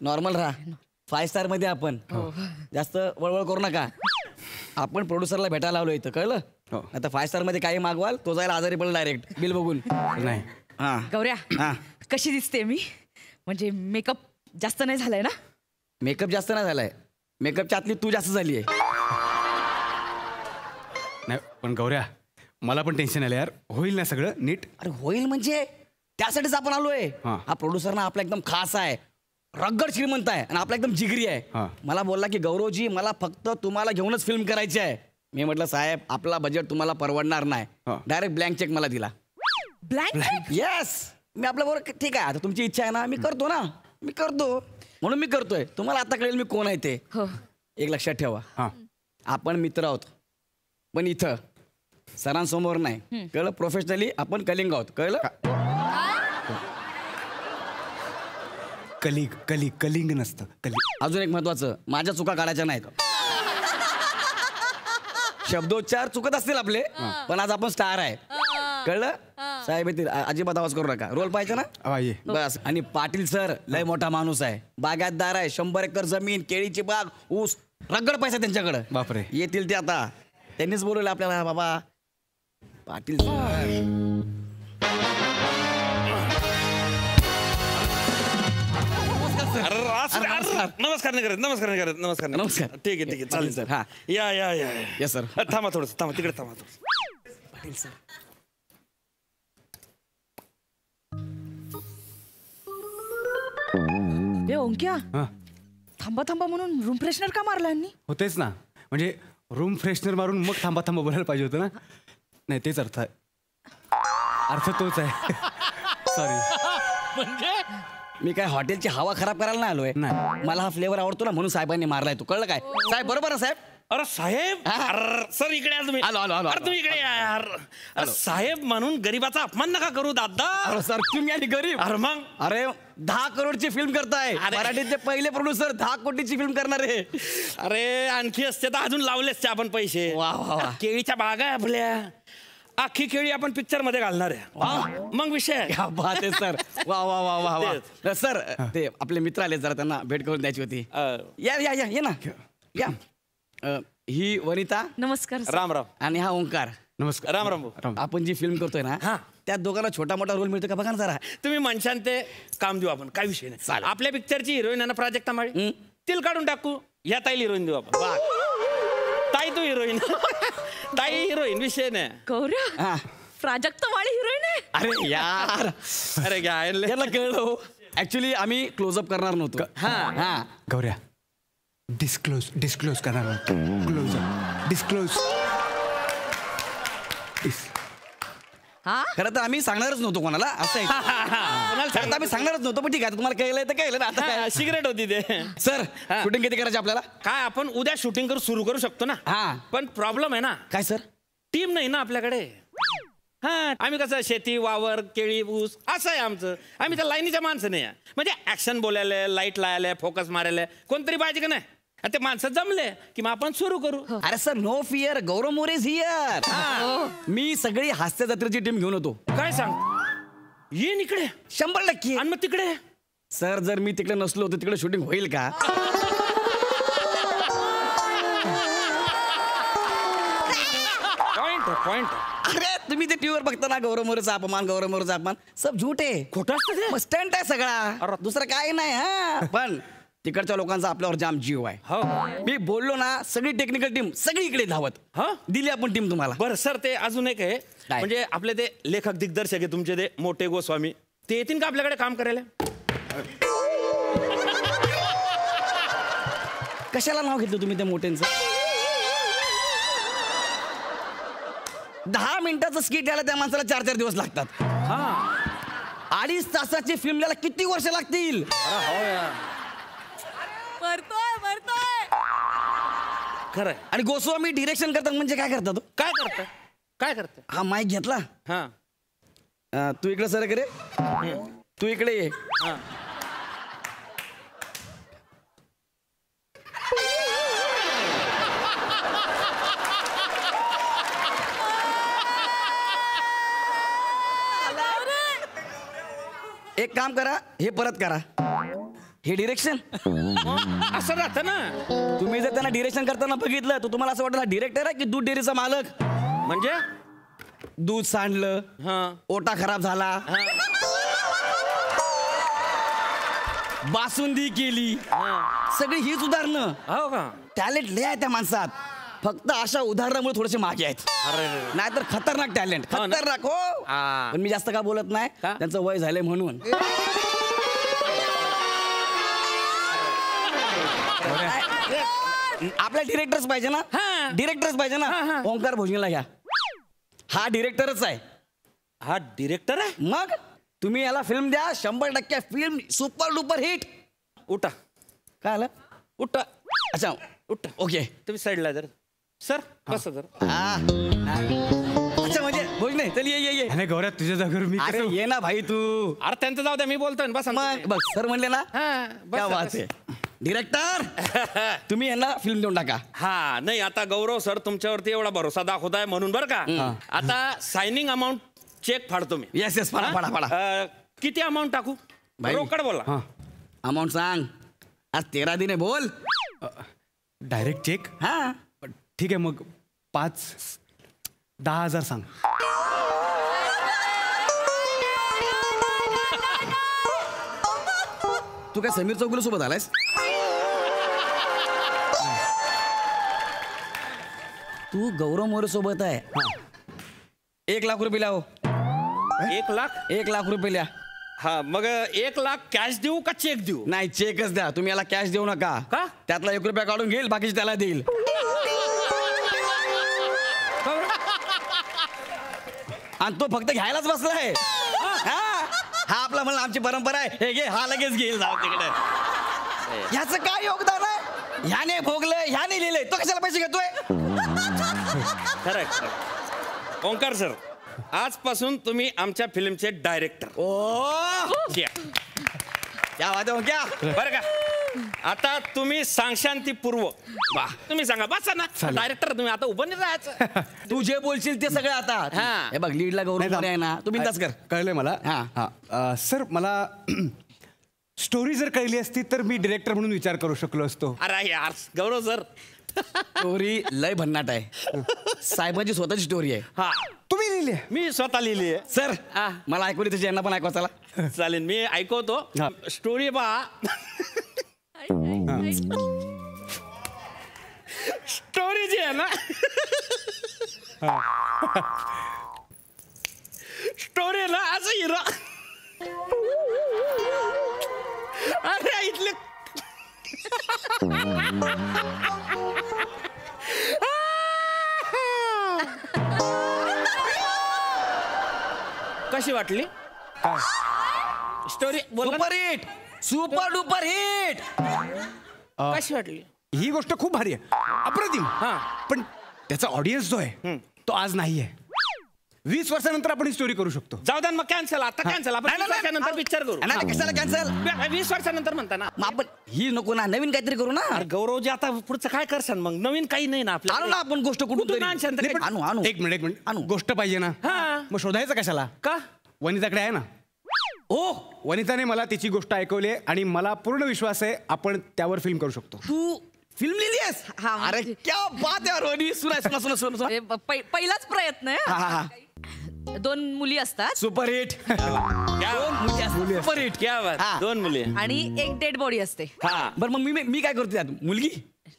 नॉर्मल राहा. फाय स्टारमध्ये आपण. जास्त वळवळ करू नका. आपण प्रोड्युसरला भेटायला आलो इथं कळलं? आता फाय स्टारमध्ये काही मागवाल तो जायला आजारी पडेल डायरेक्ट बिल बघून. नाही. हा. गौऱ्या हा. कशी दिसते मी? म्हणजे मेकअप जास्त नाही झालाय ना? मेकअप जास्त नाही झालाय. मेकअपच्या आतली तू जास्त झाली आहे. नाही पण गौऱ्या मला पण टेन्शन आलं यार. होईल ना सगळं नीट? अरे होईल म्हणजे त्यासाठीच आपण आलोय. हा. हा प्रोड्युसर ना आपला एकदम खास आहे. रगड श्रीमंत आहे आणि आपला एकदम जिगरी आहे. हा. मला बोलला की गौरवजी मला फक्त तुम्हाला घेऊनच फिल्म करायची आहे. मी म्हटलं साहेब आपला बजेट तुम्हाला परवडणार नाही. हा. डायरेक्ट ब्लँक चेक मला दिला. ब्लँक येस मी आपल्या बरोबर ठीक आहे. आता तुमची इच्छा आहे ना मी करतो ना. मी करतो. म्हणून मी करतोय. तुम्हाला आता कळेल मी कोण आहे ते. हो. एक लक्षात ठेवा. हां. आपण मित्र आहोत. पण इथं सरांसमोर नाही. कळलं प्रोफेशनली आपण कलिंग आहोत. कळलं? कलिंग कलिंग कलिंग नसतं कलिंग. अजून एक महत्वाचं माझ्या चुका काढायच्या नाहीत. शब्दोच्चार चुकत असतील आपले पण आज आपण स्टार आहे. कळलं? साहेब येतील. अजिबात आवाज करू नका. रोल पाहिजे ना? ये. बस. आणि पाटील सर लय मोठा माणूस आहे. बागायतदार आहे शंभर एकर जमीन केळीची बाग ऊस रगड पैसा त्यांच्याकडे. बापरे. येतील ते आता. त्यांनीच बोलवलं आपल्याला बाबा पाटील सर. नमस्कार नाही करत नमस्कार. नाही करत नमस्कार नाही. नमस्कार. ठीक आहे ठीक आहे चालेल सर, हा. या या या या. Yes, sir. हा, थांबा थोडस थांबा तिकडे थांबा थोडं पाटील सर ए ओंक्या हां. थांबा थांबा म्हणून रूम फ्रेशनर का मारला यांनी? होतेच ना. म्हणजे रूम फ्रेशनर मारून मग थांबा थांबा बोलायला पाहिजे होतं ना. नाही तेच अर्थ आहे. अर्थ तोच आहे. सॉरी मी काय हॉटेलची हवा खराब करायला नाही आलोय? नाही. मला हा फ्लेवर आवडतो ना म्हणून साहेबांनी मारलाय तू. कळलं काय? साहेब बरोबर आहे साहेब? अरे साहेब. अरे, सर इकडे या तुम्ही. आलो, आलो, आलो, अरे आलो. तुम्ही इकडे या यार अरे, साहेब म्हणून गरीबाचा अपमान नका करू दादा. अरे सर तुम्ही आणि गरीब. अरे मग? अरे दहा करोडची फिल्म करताय. अरे. मराठीतले पहिले प्रोड्युसर दहा कोटीची फिल्म करणार आहे. अरे आणखी असते तर अजून लावले असते आपण पैसे. वा, वा, वा. केळीच्या बागा आहे आपल्या अख्खी केळी आपण पिक्चरमध्ये घालणार आहे. मग विषय आहे. क्या बात आहे सर. वा वा वा वा वा. सर ते आपले मित्र आले जरा त्यांना भेट करून द्यायची होती. या या या ये ना. या. ही वनिता. नमस्कार सर. राम राम. आणि हा ओंकार. नमस्कार. राम राम आपण जी फिल्म करतोय ना हा. त्या दोघांना छोटा मोठा रोल मिळतो का? बघा ना जरा. तुम्ही म्हणशान ते काम देऊ आपण. काय विषय नाही. आपल्या पिक्चरची हिरोईन आहे ना प्राजक्ता माळी हं. तिल काढून टाकू. या ताईला हिरोईन देऊ आपण. ताई तू हिरोईन. ताई हिरोईन विषय नाही. गौऱ्या हा. प्राजक्त माळी हिरोईन आहे? अरे यार. अरे घ्या याला कळलं ऍक्च्युली आम्ही क्लोजअप करणार नव्हतो. हा. हा. गौऱ्या डिस्क्लोज डिस्क्लोज करा क्लोज डिस्क्लोज खरं तर आम्ही सांगणारच नव्हतो कोणाला असं आहे. खरं तर आम्ही सांगणारच नव्हतो पण ठीक आहे तुम्हाला कळलंय तर कळलं ना आता काय? सिगरेट होती ते. सर शूटिंग किती करायची आपल्याला? काय आपण उद्या शूटिंग करू सुरू करू शकतो ना? हा. पण प्रॉब्लेम आहे ना? काय सर? टीम नाही ना आपल्याकडे? हा आम्ही कसं शेती वावर केळी ऊस असं आहे आमचं. आम्ही त्या लाईनीच्या माणसं नाही आहे. म्हणजे ऍक्शन बोलायला लाइट लायला फोकस मारायला कोणतरी पाहिजे का नाही? आणि ते माणसं जमले की मग आपण सुरू करू. अरे sir no fear Gaurav More is here मी सगळी हास्य जत्रेची टीम घेऊन होतो काय सांग? ये इकडे. शंभर टक्के. आणि मग तिकडे. सर जर मी तिकडे नसलो तर तिकडे शूटिंग होईल का? पॉइंट पॉइंट अरे तुम्ही ते टीव्हीवर बघता ना गौरव मोरेचा अपमान गौरव मोरेचा अपमान. सब झूट आहे खोटं स्टंट आहे सगळा. दुसरं काय नाही हा. पण तिकडच्या लोकांचा आपल्यावर जाम जीव आहे. हो. मी बोललो ना सगळी टेक्निकल टीम सगळी इकडे धावत. हा. दिली आपण टीम तुम्हाला. बरं सर ते अजून एक आहे? म्हणजे आपले ते लेखक दिग्दर्शक आहे तुमचे ते मोठे गोस्वामी. ते येतील का आपल्याकडे काम करायला? कशाला नाव घेतलं तुम्ही त्या मोठ्यांचं? दहा मिनिटाचं स्किट द्यायला त्या माणसाला चार चार दिवस लागतात. हा. अडीच तासाची फिल्म द्यायला किती वर्ष लागतील? हो मरतोय मरतोय. खरंय. आणि गोस्वामी डिरेक्शन करतात म्हणजे काय करतात हो? काय करतं? काय करतं? हा माईक घेतला. हा. अं, तू इकडे सर रे. तू इकडे ये. हा. एक काम करा हे परत करा. हे डिरेक्शन असं राहतं ना. तुम्ही जर त्यांना डिरेक्शन करताना बघितलं तर तुम्हाला असं वाटलं डिरेक्टर आहे की दूध डेअरीचा मालक? म्हणजे? दूध सांडलं हा. ओटा खराब झाला. हा. बासुंदी केली. सगळी हीच उदाहरणं. हो का? टॅलेंट लय आहे त्या माणसात. फक्त अशा उदाहरणामुळे थोडेसे मागे आहेत. नाहीतर खतरनाक टॅलेंट हो? खतरनाक हो. पण मी जास्त का बोलत नाही? त्यांचं वय झालंय म्हणून. आपल्या डिरेक्टरच पाहिजे ना? हा. डिरेक्टरच पाहिजे ना? हा, हा. ओंकार भोजनेला घ्या. हा डिरेक्टरच आहे. हा डिरेक्टर आहे? मग तुम्ही याला फिल्म द्या शंभर टक्के फिल्म सुपर डुपर हिट उठा. काय आलं? उठा. अच्छा उठा. ओके. तुम्ही साईडला जर. सर बस जर. हा. अच्छा म्हणजे भोजने चल ये ये ये. अरे गौऱ्या तुझ्या जागेवर मी अरे ये ना भाई तू. अरे त्यांचं जाऊ द्या मी बोलतोय ना, बस मग बघ सर म्हणले ना? हा, बस क्या बात बस. आहे. डिरेक्टर तुम्ही यांना फिल्म देऊन टाका. हा नाही आता गौरव सर तुमच्यावरती एवढा भरोसा दाखवताय म्हणून बरं का? आता सायनिंग अमाऊंट चेक फाडतो मी. येस येस फाडा फाडा फाडा. अं, किती अमाऊंट टाकू? भाई. रोकड बोला. अमाऊंट सांग. आज तेरा दिन आहे बोल डायरेक्ट चेक हा. ठीक आहे मग पाच दहा हजार सांग. तू काय समीर चौगुले सोबत आलायस? तू गौरव मोरे सोबत आहे. एक लाख रुपये लाव. एक लाख? एक लाख रुपये लिहा हा मग एक लाख कॅश देऊ का चेक देऊ? नाही चेकच द्या. तुम्ही याला कॅश देऊ नका. का? त्यातला एक रुपया काढून घेईल बाकीचे त्याला देईल. आणि तो फक्त घ्यायलाच बसलाय हा? हा? आपला म्हणलं आमची परंपरा आहे. हे घे हा लगेच घेईल जाऊ तिकडे. ह्याचं काय योगदान आहे? ह्याने भोगलंय ह्याने लिहिलंय. तो कशाला पैसे घेतोय? करेक्ट ओंकार सर आजपासून तुम्ही आमच्या फिल्मचे डायरेक्टर. ओ! क्या वाद हो क्या बरं का. आता तुम्ही सांगशांती पूर्व वा. तुम्ही सांगा बसा ना. डायरेक्टर तुम्ही आता उभं नाही राहायचं. तू जे बोलशील ते सगळं आता. हा. हे बघ लीडला गौरव मोरे आहे ना तू बिंदास कर. कळलंय मला. हा. हा. अं, सर मला स्टोरी जर कळली असती तर मी डिरेक्टर म्हणून विचार करू शकलो असतो. अरे यार गौरव सर स्टोरी लय भन्नाट आहे. साहेबांची स्वतःची स्टोरी आहे. हा. तुम्ही लिहिले मी स्वतः लिहिली आहे. सर हा. मला ऐकू त्याची यांना पण ऐकवा चला. चालेल मी ऐकवतो. स्टोरी पहा. स्टोरी जी आहे ना. स्टोरी ना असं हिरो. अरे इथले कशी वाटली? Story super hit super duper hit कशी वाटली? ही गोष्ट खूप भारी आहे. अप्रतिम. हा. पण त्याचा ऑडियन्स जो आहे तो आज नाही आहे वीस वर्षानंतर आपण ही स्टोरी करू शकतो. जाऊ द्या मग कॅन्सल आता कॅन्सल आपण वीस वर्षानंतर. पिक्चर करू. नाही, नाही, कशाला कॅन्सल. वीस वर्षानंतर म्हणता ना. मग आपण ही नको ना नवीन काहीतरी करू ना. अरे गौरवजी आता पुढचं काय करसान मग? नवीन काही नाही ना आणू ना आपण गोष्ट कुठून आणू आणू. एक मिनिट एक मिनिट. आणू. गोष्ट पाहिजे ना. हा. मग शोधायचं कशाला? का? वनिताकडे आहे ना. हो. वनिताने मला तिची गोष्ट ऐकवली आहे आणि मला पूर्ण विश्वास आहे आपण त्यावर फिल्म करू शकतो. तू फिल्म लिहिली आहेस? हा, अरे म्हणजे- क्या बात आहे रोनी सुना सुना सुना सुना सुना. हे ब- पहि- पहिलाच प्रयत्न हा, हा, आहे दोन मुली असतात. सुपर हिट सुपर हिट क्या बात. हा. दोन मुली. आणि एक डेड बॉडी असते. हा. बरं मग मी मी काय करतो त्यात? मुलगी?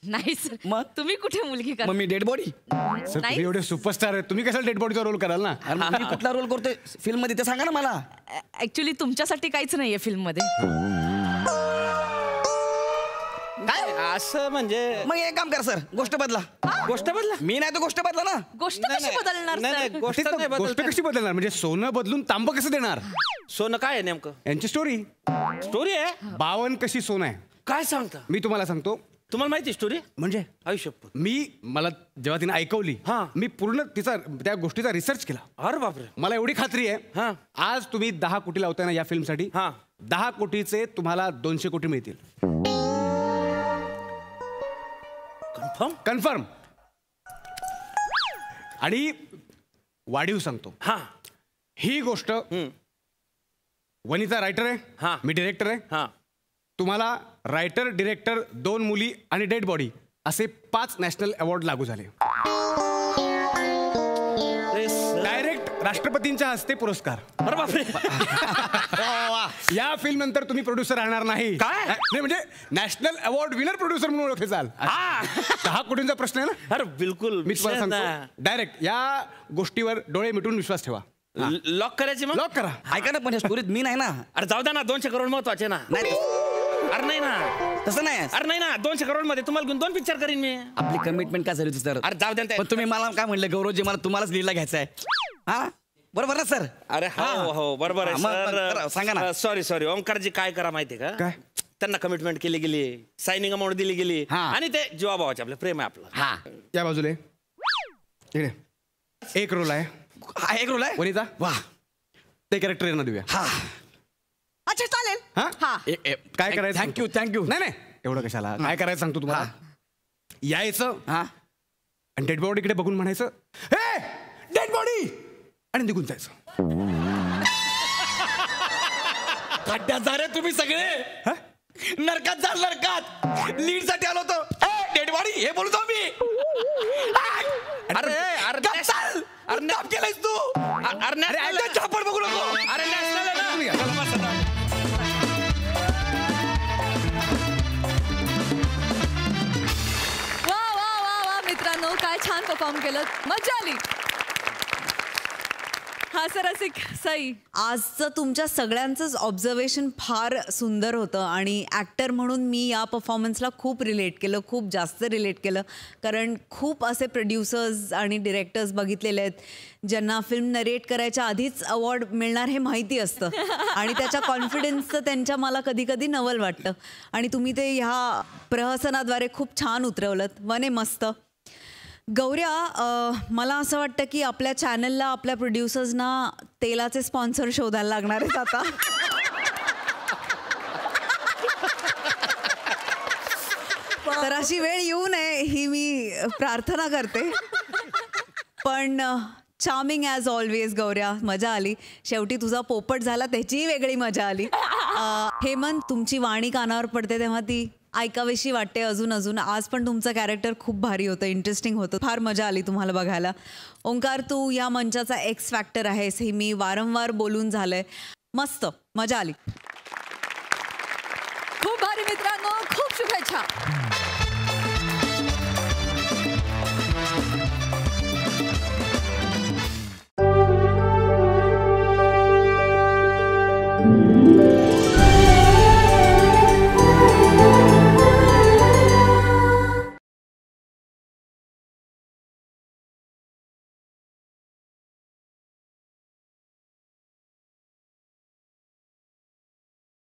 नाही सर. मग? तुम्ही कुठे मुलगी मग करा मी डेड बॉडी सर नाही. एवढे सुपरस्टार आहेत. तुम्ही कशाला डेड बॉडीचा रोल कराल ना? मी कुठला रोल करतोय? फिल्ममध्ये ते सांगा ना मला. ऍक्च्युली तुमच्यासाठी काहीच नाहीये फिल्ममध्ये. असं म्हणजे मग एक काम कर सर. गोष्ट बदला. गोष्ट बदला? मी नाही तर गोष्ट बदला ना. गोष्ट नाही, कशी नाही. बदलणार नाही, नाही, सर? गोष्ट तेच तर, नाही गोष्ट. कशी बदलणार? म्हणजे सोनं बदलून तांबं कसं देणार? सोनं काय आहे नेमकं? यांची स्टोरी स्टोरी आहे? बावन कशी सोनं आहे? काय सांगता? मी तुम्हाला सांगतो. तुम्हाला माहिती स्टोरी म्हणजे? आयुष्य मी मला जेव्हा तिने ऐकवली हा. मी पूर्ण तिचा त्या गोष्टीचा रिसर्च केला. अरे बापरे. मला एवढी खात्री हा. आहे आज तुम्ही दहा कोटी लावताय ना या फिल्मसाठी हा. दहा कोटीचे तुम्हाला दोनशे कोटी मिळतील. कन्फर्म? कन्फर्म. आणि वाढीव सांगतो. हा. ही गोष्ट वनिता रायटर आहे हा. मी डिरेक्टर आहे. हा. तुम्हाला रायटर डिरेक्टर दोन मुली आणि डेड बॉडी असे पाच नॅशनल अवॉर्ड लागू झाले. राष्ट्रपतींच्या हस्ते पुरस्कार. अरे बापरे. या फिल्म नंतर तुम्ही प्रोड्युसर राहणार नाही. काय? नाही म्हणजे नॅशनल अवॉर्ड विनर प्रोड्युसर म्हणून ओळखले जाल. हा. दहा कोटींचा प्रश्न आहे ना? अरे बिलकुल मी तुम्हाला सांगतो. डायरेक्ट या गोष्टीवर डोळे मिटून विश्वास ठेवा. लॉक करायची मग? लॉक करा. ऐका ना पण स्टोरीत मी नाही ना. अरे जाऊ द्या ना दोनशे करोड महत्त्वाचे ना. नाही अरे नाही ना. तसं नाही अरे नाही ना दोनशे करोडमध्ये तुम्हाला घेऊन दोन पिक्चर करीन मी. आपली कमिटमेंट काय झाली होती सर अरे जाऊ द्या ना पण तुम्ही मला काय म्हणलं गौरवजी मला तुम्हालाच लिहिला घ्यायचा आहे. हा? बरोबर ना सर? अरे हो हो. बरोबर हा, मग- मग करा, आहे सांगा ना. सर सॉरी ओंकारजी काय करा माहितीये का? काय? त्यांना कमिटमेंट केली गेली सायनिंग अमाऊंट दिली गेली. हा. आणि ते जीवाभावाचे आपलं प्रेम आहे आपलं. हा. या बाजूले इकडे. एक रोल आहे. हा एक रोल आहे? वनिता वा. ते कॅरेक्टर यांना देऊया. हा. अच्छा चालेल. हा? हा. ए- ए, काय करायचं थँक्यू थँक्यू नाही नाही. एवढं कशाला? काय करायचं सांगतो तुम्हाला? यायचं हा. आणि डेड बॉडीकडे बघून म्हणायचं हे डेड बॉडी आणि निघून जायचं. खड्ड्यात जा रे तुम्ही सगळे. नरकात जा नरकात. लीडसाठी आलो होतो. डेडवाडी हे बोलतो मी. अरे अरे चाल. अरे केलंयस तू? अरे झापड बघू नको. अरे national आहे ना. वा छान परफॉर्म केलं. मजा आली. हा सर रसिक सई. आजचं तुमच्या सगळ्यांचंच ऑब्झर्वेशन फार सुंदर होतं आणि ॲक्टर म्हणून मी या परफॉर्मन्सला खूप रिलेट केलं खूप जास्त रिलेट केलं. कारण खूप असे प्रोड्युसर्स आणि डिरेक्टर्स बघितलेले आहेत ज्यांना फिल्म नरेट करायच्या आधीच अवॉर्ड मिळणार हे माहिती असतं. आणि त्याच्या कॉन्फिडन्सचं त्यांच्या मला कधी कधी नवल वाटतं. आणि तुम्ही ते ह्या प्रहसनाद्वारे खूप छान उतरवलं वने मस्त. गौऱ्या मला असं वाटतं की आपल्या चॅनलला आपल्या प्रोड्युसर्सना तेलाचे स्पॉन्सर शोधायला लागणार आहेत आता. तर अशी वेळ येऊ नये ही मी प्रार्थना करते. पण चार्मिंग ॲज ऑलवेज गौऱ्या मजा आली. शेवटी तुझा पोपट झाला त्याचीही वेगळी मजा आली. हेमंत तुमची वाणी कानावर पडते तेव्हा ती ऐकावीशी वाटते अजून अजून. आज पण तुमचं कॅरेक्टर खूप भारी होतं इंटरेस्टिंग होतं. फार मजा आली तुम्हाला बघायला. ओंकार तू या मंचाचा एक्स फॅक्टर आहेस हे मी वारंवार बोलून झालंय. मस्त मजा आली. खूप भारी मित्रांनो खूप शुभेच्छा.